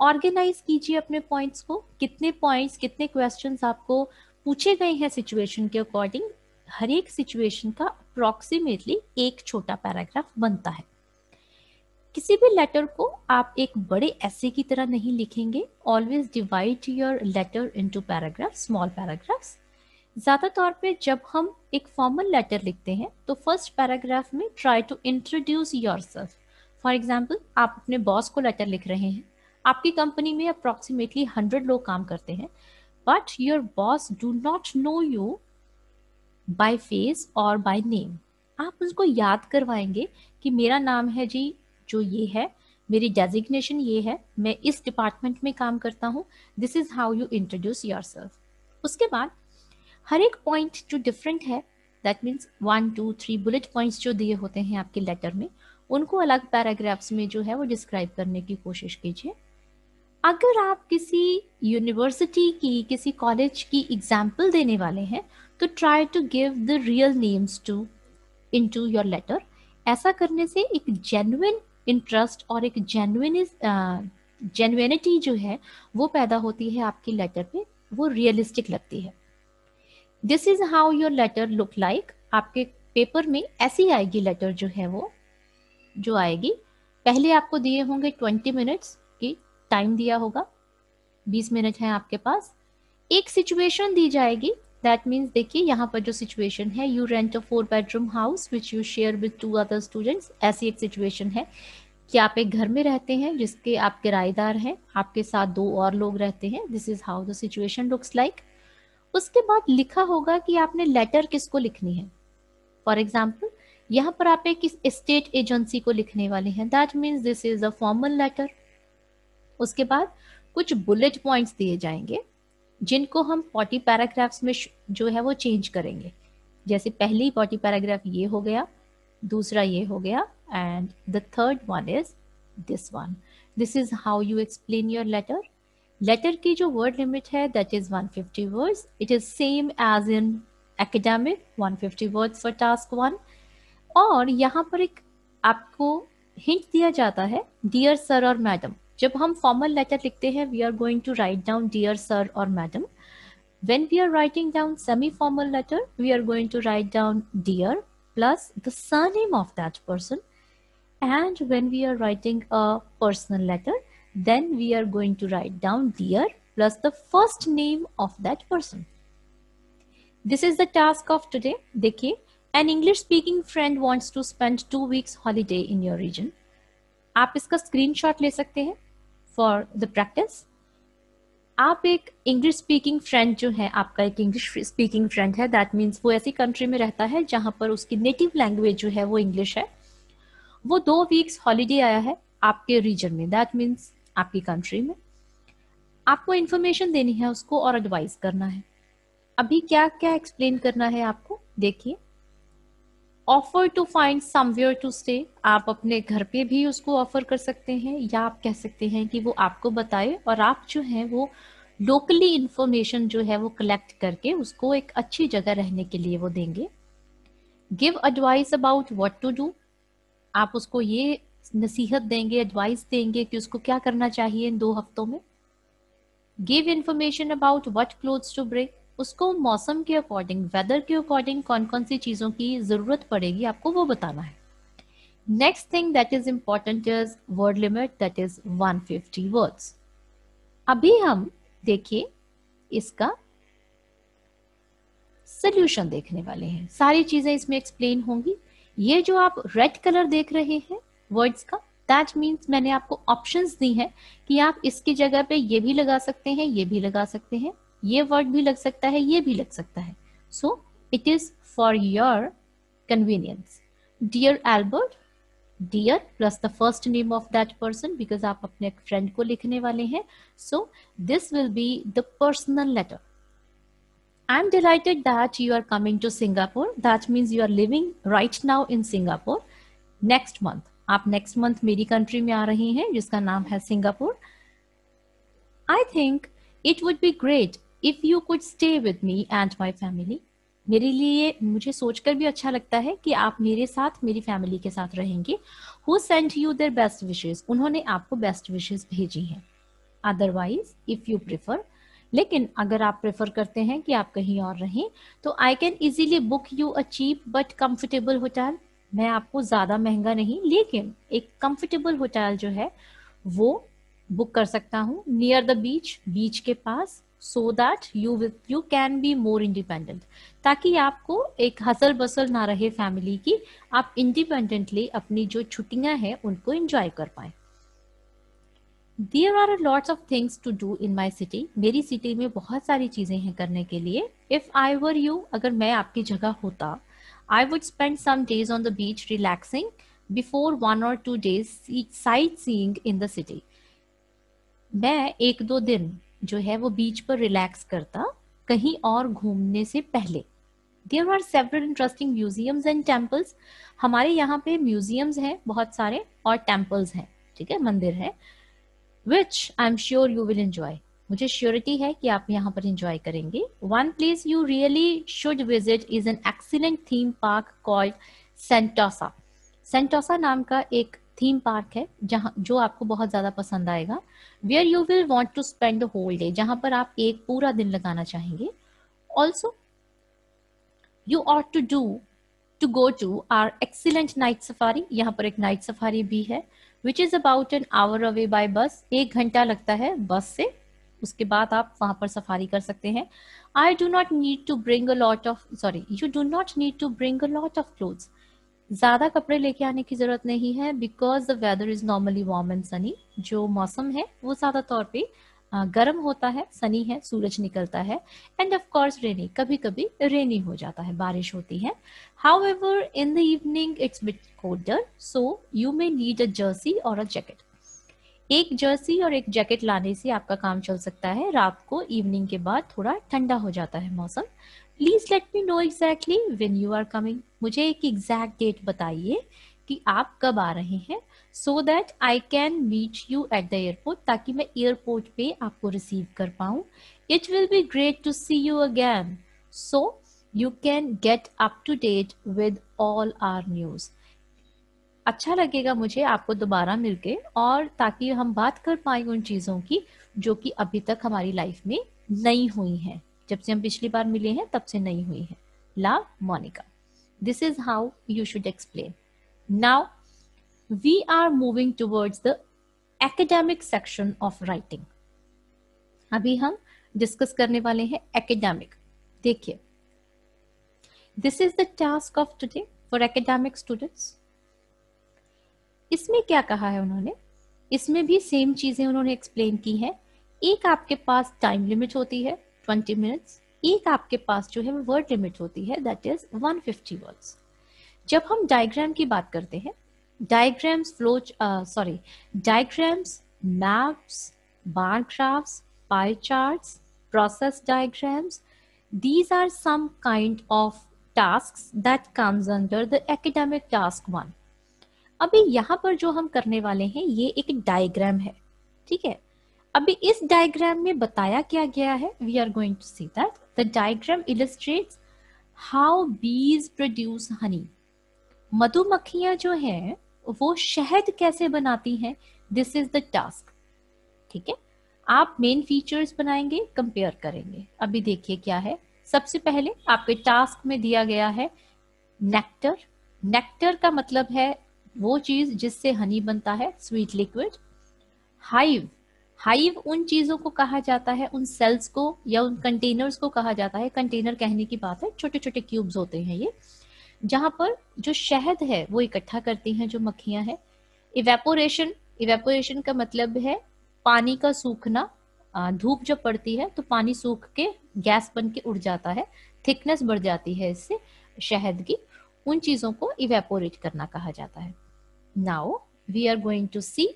ऑर्गेनाइज कीजिए अपने पॉइंट्स को। कितने पॉइंट्स, कितने क्वेश्चन आपको पूछे गए हैं सिचुएशन के अकॉर्डिंग हर एक सिचुएशन का अप्रोक्सीमेटली एक छोटा पैराग्राफ बनता है। किसी भी लेटर को आप एक बड़े ऐसे की तरह नहीं लिखेंगे। Always divide your letter into paragraph small paragraphs ज़्यादा तौर पे जब हम एक फॉर्मल लेटर लिखते हैं तो फ़र्स्ट पैराग्राफ में try to introduce yourself for example आप अपने बॉस को लेटर लिख रहे हैं। आपकी कंपनी में अप्रॉक्सीमेटली हंड्रेड लोग काम करते हैं but your boss do not know you by face और बाय नेम आप उसको याद करवाएँगे कि मेरा नाम है जी, जो ये है, मेरी डेजिग्नेशन ये है, मैं इस डिपार्टमेंट में काम करता हूँ this is how you introduce yourself उसके बाद, हर एक पॉइंट जो डिफरेंट है that means one two three bullet points जो दिए होते हैं आपके लेटर में, उनको अलग पैराग्राफ्स में जो है वो डिस्क्राइब करने की कोशिश कीजिए। अगर आप किसी यूनिवर्सिटी की, किसी कॉलेज की एग्ज़ाम्पल देने वाले हैं तो try to give the real names to into your letter ऐसा करने से एक जेन्युइन इंटरेस्ट और एक जेन्युइन जेन्युइनिटी जो है, वो पैदा होती है आपकी लेटर पे, वो रियलिस्टिक लगती है। This is how your letter look like आपके पेपर में ऐसी आएगी लेटर जो है वो, जो आएगी। पहले आपको दिए होंगे ट्वेंटी मिनट्स टाइम दिया होगा, बीस मिनट है आपके पास। एक सिचुएशन दी जाएगी दैट मीन्स देखिए यहाँ पर जो सिचुएशन है you rent a four bedroom house which you share with two other students ऐसी एक सिचुएशन है कि आप एक घर में रहते हैं जिसके आप किराएदार हैं, आपके साथ दो और लोग रहते हैं this is how the situation looks like उसके बाद लिखा होगा कि आपने लेटर किसको लिखनी है। फॉर एग्ज़ाम्पल यहाँ पर आप एक स्टेट एजेंसी को लिखने वाले हैं। That means this is a formal letter उसके बाद कुछ बुलेट पॉइंट्स दिए जाएँगे, जिनको हम फोर्टी पैराग्राफ्स में जो है वो चेंज करेंगे। जैसे पहली फोर्टी पैराग्राफ ये हो गया, दूसरा ये हो गया and the third one is this one this is how you explain your letter letter की जो वर्ड लिमिट है that is 150 words it is same as in academic 150 words for task one और यहाँ पर एक आपको हिंट दिया जाता है डियर सर और मैडम जब हम फॉर्मल लेटर लिखते हैं we are going to write down dear sir और madam when we are writing down semi formal letter we are going to write down dear plus the surname of that person and when we are writing a personal letter then we are going to write down dear plus the first name of that person this is the task of today देखिए an English speaking friend wants to spend two weeks holiday in your region आप इसका स्क्रीनशॉट ले सकते हैं। फॉर द प्रैक्टिस आप एक इंग्लिश स्पीकिंग फ्रेंड जो है, आपका एक इंग्लिश स्पीकिंग फ्रेंड है दैट मीन्स वो ऐसी कंट्री में रहता है जहाँ पर उसकी नेटिव लैंग्वेज जो है वो इंग्लिश है। वो दो वीक्स हॉलीडे आया है आपके रीजन में दैट मीन्स आपकी कंट्री में। आपको इंफॉर्मेशन देनी है उसको और एडवाइस करना है। अभी क्या क्या एक्सप्लेन करना है आपको, देखिए। Offer to find somewhere to stay आप अपने घर पे भी उसको ऑफ़र कर सकते हैं, या आप कह सकते हैं कि वो आपको बताए और आप जो है वो लोकली इंफॉर्मेशन जो है वो कलेक्ट करके उसको एक अच्छी जगह रहने के लिए वो देंगे। Give advice about what to do आप उसको ये नसीहत देंगे एडवाइस देंगे कि उसको क्या करना चाहिए इन दो हफ्तों में। Give information about what clothes to break उसको मौसम के अकॉर्डिंग वेदर के अकॉर्डिंग कौन कौन सी चीज़ों की ज़रूरत पड़ेगी आपको वो बताना है। Next thing that is important is word limit that is 150 words अभी हम देखिए इसका सोल्यूशन देखने वाले हैं। सारी चीज़ें इसमें एक्सप्लेन होंगी। ये जो आप रेड कलर देख रहे हैं वर्ड्स का दैट मीन्स मैंने आपको ऑप्शंस दी हैं कि आप इसकी जगह पे ये भी लगा सकते हैं, ये भी लगा सकते हैं। ये वर्ड भी लग सकता है, ये भी लग सकता है। So it is for your convenience dear Albert dear plus the first name of that person because आप अपने फ्रेंड को लिखने वाले हैं। So this will be the personal letter I am delighted that you are coming to Singapore that means you are living right now in Singapore next month आप नेक्स्ट मंथ मेरी कंट्री में आ रही हैं, जिसका नाम है Singapore I think it would be great if you could stay with me and my family मेरे लिए, मुझे सोचकर भी अच्छा लगता है कि आप मेरे साथ, मेरी फैमिली के साथ रहेंगे। Who send you their best wishes उन्होंने आपको बेस्ट विशेष भेजी हैं। अदरवाइज़ इफ़ यू प्रिफर लेकिन अगर आप प्रेफर करते हैं कि आप कहीं और रहें तो I can easily book you a cheap but comfortable hotel मैं आपको ज़्यादा महँगा नहीं, लेकिन एक कंफर्टेबल होटल जो है, वो बुक कर सकता हूँ। नियर द बीच बीच के पास। So that you you can be more independent ताकि आपको एक हसल बसल ना रहे फैमिली की, आप इंडिपेंडेंटली अपनी जो छुट्टियाँ हैं, उनको एंजॉय कर पाए। There are lots of things to do in my city मेरी सिटी में बहुत सारी चीज़ें हैं करने के लिए। इफ़ आई वर यू अगर मैं आपकी जगह होता I would spend some days on the beach relaxing before one or two days sightseeing in the city मैं एक दो दिन जो है वो बीच पर रिलैक्स करता कहीं और घूमने से पहले। There are several interesting museums and temples हमारे यहाँ पे म्यूजियम्स हैं बहुत सारे और टेम्पल्स हैं, ठीक है? मंदिर है which I am sure you will enjoy मुझे श्योरिटी है कि आप यहाँ पर एंजॉय करेंगे। One place you really should visit is an excellent theme park called Sentosa Sentosa नाम का एक थीम पार्क है, जहाँ जो आपको बहुत ज़्यादा पसंद आएगा where you will want to spend the whole day जहाँ पर आप एक पूरा दिन लगाना चाहेंगे। Also you ought to do to go to our excellent night safari यहाँ पर एक नाइट सफारी भी है which is about an hour away by bus एक घंटा लगता है बस से, उसके बाद आप वहाँ पर सफारी कर सकते हैं। I do not need to bring a lot of sorry you do not need to bring a lot of clothes ज़्यादा कपड़े लेके आने की ज़रूरत नहीं है because the weather is normally warm and sunny जो मौसम है, वो ज़्यादा तौर पे गर्म होता है सनी है, सूरज निकलता है एंड ऑफ़ कोर्स रेनी कभी कभी रेनी हो जाता है, बारिश होती है। However in the evening it's bit colder so you may need a jersey or a jacket एक जर्सी और एक जैकेट लाने से आपका काम चल सकता है। रात को इवनिंग के बाद थोड़ा ठंडा हो जाता है मौसम। Please let me know exactly when you are coming मुझे एक एग्जैक्ट डेट बताइए कि आप कब आ रहे हैं so that I can meet you at the airport ताकि मैं एयरपोर्ट पे आपको रिसीव कर पाऊँ। It will be great to see you again so you can get up to date with all our news अच्छा लगेगा मुझे आपको दोबारा मिलके और ताकि हम बात कर पाए उन चीज़ों की जो कि अभी तक हमारी लाइफ में नहीं हुई हैं। जब से हम पिछली बार मिले हैं, तब से नहीं हुई है। ला, Monica this is how you should explain now we are moving towards the academic section of writing अभी हम डिस्कस करने वाले हैं एकेडमिक देखिए this is the task of today for academic students इसमें क्या कहा है उन्होंने? इसमें भी सेम चीज़ें उन्होंने एक्सप्लेन की है। एक आपके पास टाइम लिमिट होती है। ट्वेंटी मिनट्स एक आपके पास जो है वर्ड लिमिट होती है that is one fifty words जब हम डायग्राम की बात करते हैं diagrams flow sorry diagrams maps bar graphs pie charts, process diagrams, these are some kind of tasks that comes under the academic task one. अभी यहाँ पर जो हम करने वाले हैं, ये एक डायग्राम है, ठीक है? अभी इस डायग्राम में बताया क्या गया है? We are going to see that the diagram illustrates how bees produce honey मधुमक्खियाँ जो हैं, वो शहद कैसे बनाती हैं? दिस इज़ द टास्क ठीक है? आप मेन फीचर्स बनाएँगे कंपेयर करेंगे। अभी देखिए क्या है। सबसे पहले आपके टास्क में दिया गया है नेक्टर नेक्टर का मतलब है वो चीज़ जिससे हनी बनता है स्वीट लिक्विड हाइव हाइव उन चीज़ों को कहा जाता है, उन सेल्स को या उन कंटेनर्स को कहा जाता है। कंटेनर कहने की बात है छोटे छोटे क्यूब्स होते हैं ये, जहाँ पर जो शहद है, वो इकट्ठा करती हैं, जो मक्खियाँ हैं। इवेपोरेशन इवेपोरेशन का मतलब है पानी का सूखना। धूप जब पड़ती है तो पानी सूख के गैस बन के उड़ जाता है थिकनेस बढ़ जाती है इससे शहद की। उन चीज़ों को इवेपोरेट करना कहा जाता है। Now we are going to see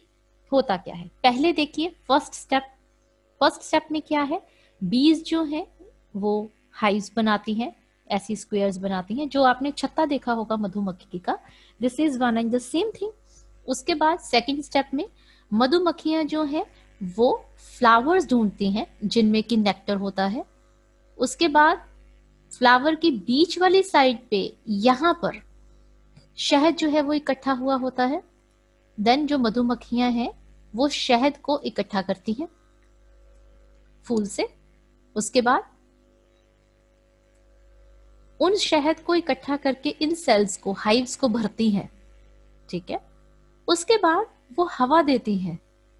होता क्या है? पहले देखिए फ़र्स्ट स्टेप फ़र्स्ट स्टेप में क्या है? बीज जो है, वो हाइव्स बनाती हैं, ऐसी स्क्वेयर्स बनाती हैं, जो आपने छत्ता देखा होगा मधुमक्खी का। This is one and the same thing उसके बाद सेकेंड स्टेप में मधुमक्खियाँ जो है, वो फ्लावर्स ढूंढती हैं, जिनमें कि नेक्टर होता है। उसके बाद फ्लावर की बीच वाली साइड पे, यहाँ पर शहद जो है वो इकट्ठा हुआ होता है। देन जो मधुमक्खियाँ हैं, वो शहद को इकट्ठा करती हैं फूल से। उसके बाद उन शहद को इकट्ठा करके इन सेल्स को हाइव्स को भरती हैं, ठीक है? उसके बाद वो हवा देती हैं।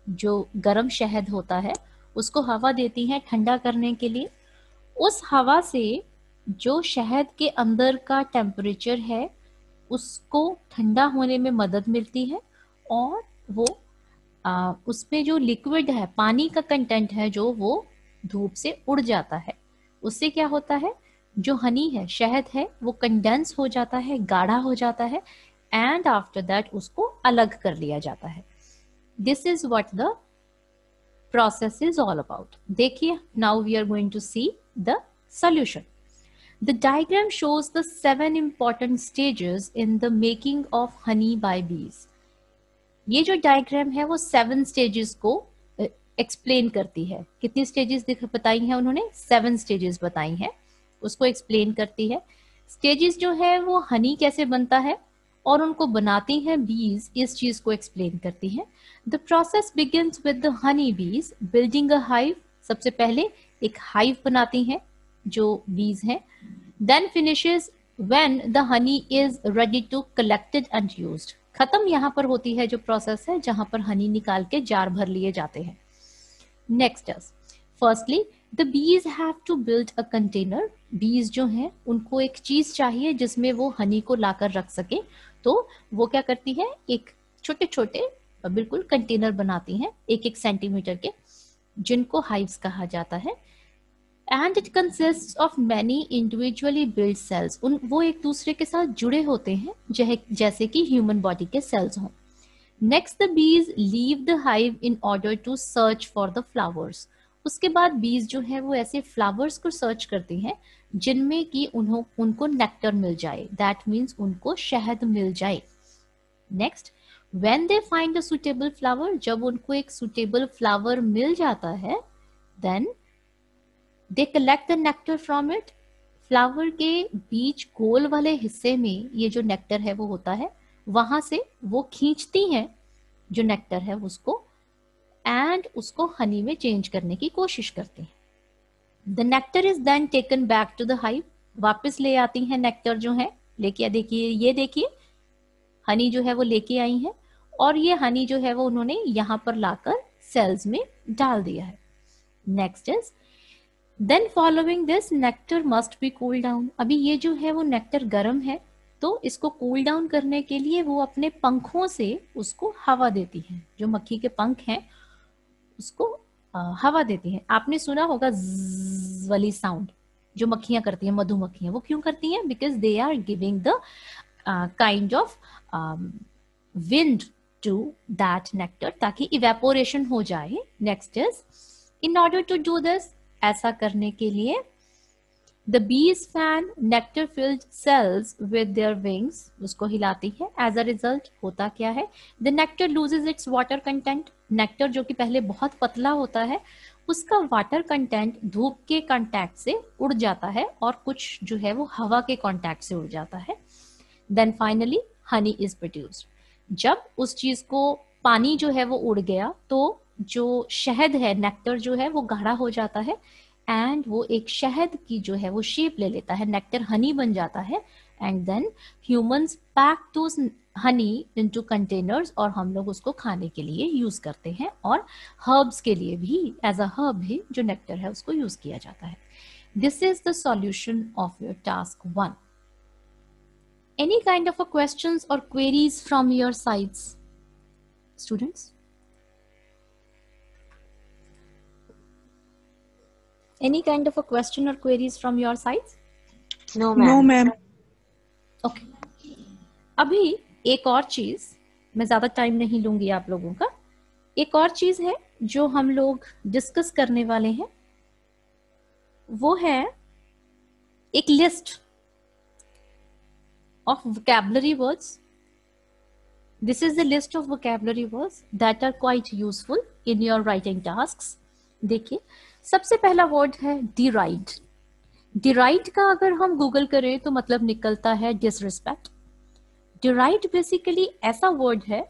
जो गर्म शहद होता है, उसको हवा देती हैं ठंडा करने के लिए। उस हवा से जो शहद के अंदर का टेम्परेचर है, उसको ठंडा होने में मदद मिलती है। और वो उसमें जो लिक्विड है, पानी का कंटेंट है, जो वो धूप से उड़ जाता है। उससे क्या होता है? जो हनी है, शहद है, वो कंडेंस हो जाता है, गाढ़ा हो जाता है एंड आफ्टर दैट उसको अलग कर लिया जाता है। This is what the process is all about देखिए now we are going to see the solution the diagram shows the seven important stages in the making of honey by bees ये जो डायग्राम है, वो सेवन स्टेजेस को एक्सप्लेन करती है। कितनी स्टेजेस बताई हैं उन्होंने? सेवन स्टेजेस बताई हैं। उसको एक्सप्लेन करती है। स्टेजेस जो है, वो हनी कैसे बनता है? और उनको बनाती हैं बीज इस चीज़ को एक्सप्लेन करती हैं। The process begins with the honey bees building a hive सबसे पहले एक हाइव बनाती हैं, जो बीज हैं। Then finishes when the honey is ready to collected and used खत्म यहाँ पर होती है जो प्रोसेस है, जहाँ पर हनी निकाल के जार भर लिए जाते हैं। Next firstly the bees have to build a container bees जो हैं, उनको एक चीज़ चाहिए जिसमें वो हनी को लाकर रख सके। तो वो क्या करती है, एक छोटे छोटे बिल्कुल कंटेनर बनाती हैं एक एक सेंटीमीटर के, जिनको हाइव्स कहा जाता है। And it consist of many individually build cells उन, वो एक दूसरे के साथ जुड़े होते हैं जैसे कि ह्यूमन बॉडी के सेल्स हों। Next the bees leave the hive in order to search for the flowers उसके बाद बीज जो है, वो ऐसे फ्लावर्स को सर्च करती हैं, जिनमें कि उन्हों, उनको नेक्टर मिल जाए। दैट मीन्स उनको शहद मिल जाए। Next when they find the suitable flower जब उनको एक सुटेबल फ्लावर मिल जाता है then they collect the nectar from it flower के बीच गोल वाले हिस्से में ये जो नेक्टर है वो होता है, वहाँ से वो खींचती हैं जो नेक्टर है उसको एंड उसको हनी में चेंज करने की कोशिश करती हैं। The nectar is then taken back to the hive वापस ले आती हैं नेक्टर जो है। लेके देखिए, ये देखिए हनी जो है वो लेके आई है और ये हनी जो है वो उन्होंने यहाँ पर लाकर सेल्स में डाल दिया है। Next is then following this nectar must be cool down अभी ये जो है वो नेक्टर गर्म है तो इसको कूल डाउन करने के लिए वो अपने पंखों से उसको हवा देती है। जो मक्खी के पंख हैं, उसको हवा देती है। आपने सुना होगा वाली साउंड जो मक्खियाँ करती हैं मधुमक्खियाँ वो क्यों करती हैं? Because they are giving the kind of wind to that nectar ताकि इवेपोरेशन हो जाए। Next is in order to do this ऐसा करने के लिए the bees fan nectar filled cells with their wings उसको हिलाती है। एज अ रिज़ल्ट होता क्या है? The nectar loses its water content nectar जो कि पहले बहुत पतला होता है, उसका वाटर कंटेंट धूप के कांटेक्ट से उड़ जाता है और कुछ जो है वो हवा के कांटेक्ट से उड़ जाता है। Then finally honey is produced जब उस चीज़ को पानी जो है वो उड़ गया तो जो शहद है नेक्टर जो है, वो गाढ़ा हो जाता है एंड वो एक शहद की जो है, वो शेप ले लेता है। नेक्टर हनी बन जाता है and then humans pack those honey into containers और हम लोग उसको खाने के लिए यूज़ करते हैं और हर्ब्स के लिए भी एज अ हर्ब ही जो नेक्टर है, उसको यूज़ किया जाता है। This is the solution of your task one any kind of a questions or queries from your sides? Students? Any kind of a question or queries from your sides no no ma'am ma'am okay अभी एक और चीज़ मैं ज़्यादा टाइम नहीं लूँगी आप लोगों का एक और चीज़ है जो हम लोग डिस्कस करने वाले हैं वो है एक list of vocabulary words. This is the list of vocabulary words that are quite useful in your writing tasks. देखिए सबसे पहला वर्ड है डिराइड डिराइड का अगर हम गूगल करें तो मतलब निकलता है डिसरिस्पेक्ट डिराइड बेसिकली ऐसा वर्ड है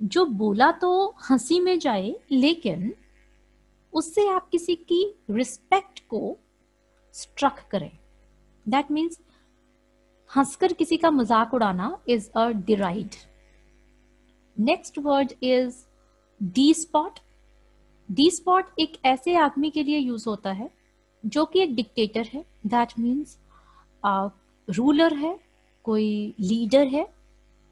जो बोला तो हँसी में जाए, लेकिन उससे आप किसी की रिस्पेक्ट को स्ट्रक करें. दैट मीन्स हंसकर किसी का मज़ाक उड़ाना is a deride next word is despot despot एक ऐसे आदमी के लिए यूज़ होता है, जो कि एक डिक्टेटर है। दैट मीन्स रूलर है, कोई लीडर है,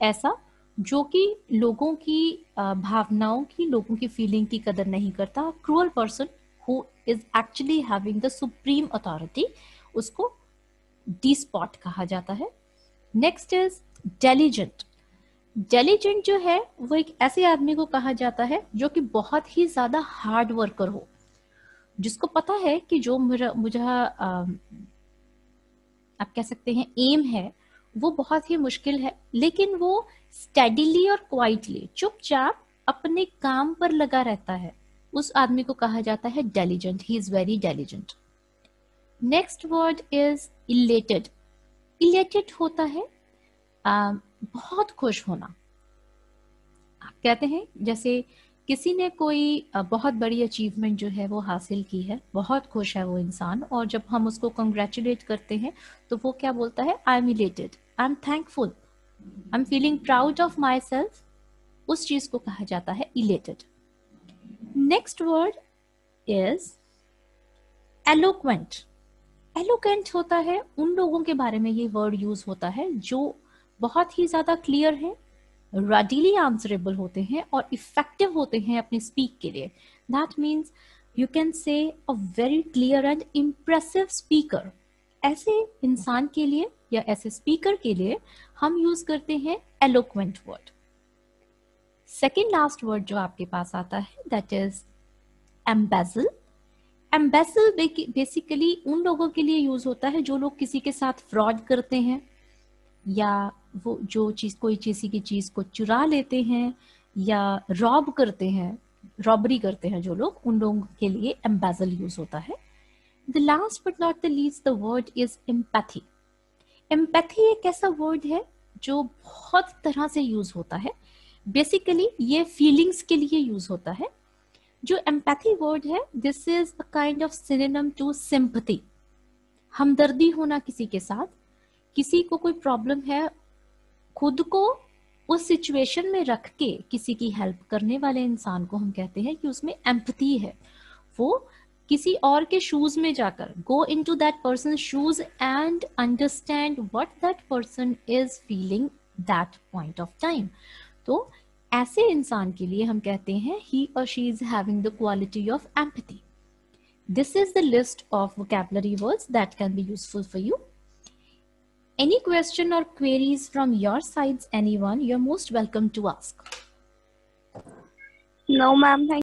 ऐसा, जो कि लोगों की भावनाओं की, लोगों की फीलिंग की कदर नहीं करता। Cruel person who is actually having the supreme authority उसको डी स्पॉट कहा जाता है। नेक्स्ट इज़ डेलीजेंट डेलीजेंट जो है, वो एक ऐसे आदमी को कहा जाता है जो कि बहुत ही ज़्यादा हार्ड वर्कर हो। जिसको पता है कि जो मुझे आप कह सकते हैं एम है, वो बहुत ही मुश्किल है। लेकिन वो स्टेडिली और क्वाइटली चुपचाप अपने काम पर लगा रहता है। उस आदमी को कहा जाता है diligent he is very diligent next word is elated elated होता है बहुत खुश होना। आप कहते हैं, जैसे किसी ने कोई बहुत बड़ी अचीवमेंट जो है वो हासिल की है, बहुत खुश है वो इंसान और जब हम उसको कंग्रेचुलेट करते हैं तो वो क्या बोलता है? I am elated I am thankful I am feeling proud of myself उस चीज़ को कहा जाता है elated next word is eloquent eloquent होता है, उन लोगों के बारे में ये वर्ड यूज़ होता है जो बहुत ही ज़्यादा क्लियर है रेडिली आंसरेबल होते हैं और इफ़ेक्टिव होते हैं अपने स्पीक के लिए। That means you can say a very clear and impressive speaker ऐसे इंसान के लिए या ऐसे स्पीकर के लिए हम यूज़ करते हैं eloquent word second last word जो आपके पास आता है that is embezzle embezzle basically उन लोगों के लिए यूज़ होता है जो लोग किसी के साथ फ्रॉड करते हैं या वो जो चीज़, कोई किसी की चीज़ को चुरा लेते हैं या रॉब करते हैं रॉबरी करते हैं जो लोग, उन लोगों के लिए एम्बेजल यूज़ होता है। The last but not the least the word is empathy empathy एक ऐसा वर्ड है जो बहुत तरह से यूज़ होता है। बेसिकली ये फीलिंग्स के लिए यूज़ होता है। जो एम्पैथी वर्ड है this is a kind of synonym to sympathy हमदर्दी होना किसी के साथ, किसी को कोई प्रॉब्लम है खुद को उस सिचुएशन में रख के किसी की हेल्प करने वाले इंसान को हम कहते हैं कि उसमें एम्पथी है। वो किसी और के शूज़ में जाकर go into that person shoes and understand what that person is feeling that point of time तो ऐसे इंसान के लिए हम कहते हैं ही और she is having the quality of empathy this is the list of vocabulary words that can be useful for you any question or queries from your sides anyone you're most welcome to ask No, ma'am. Thank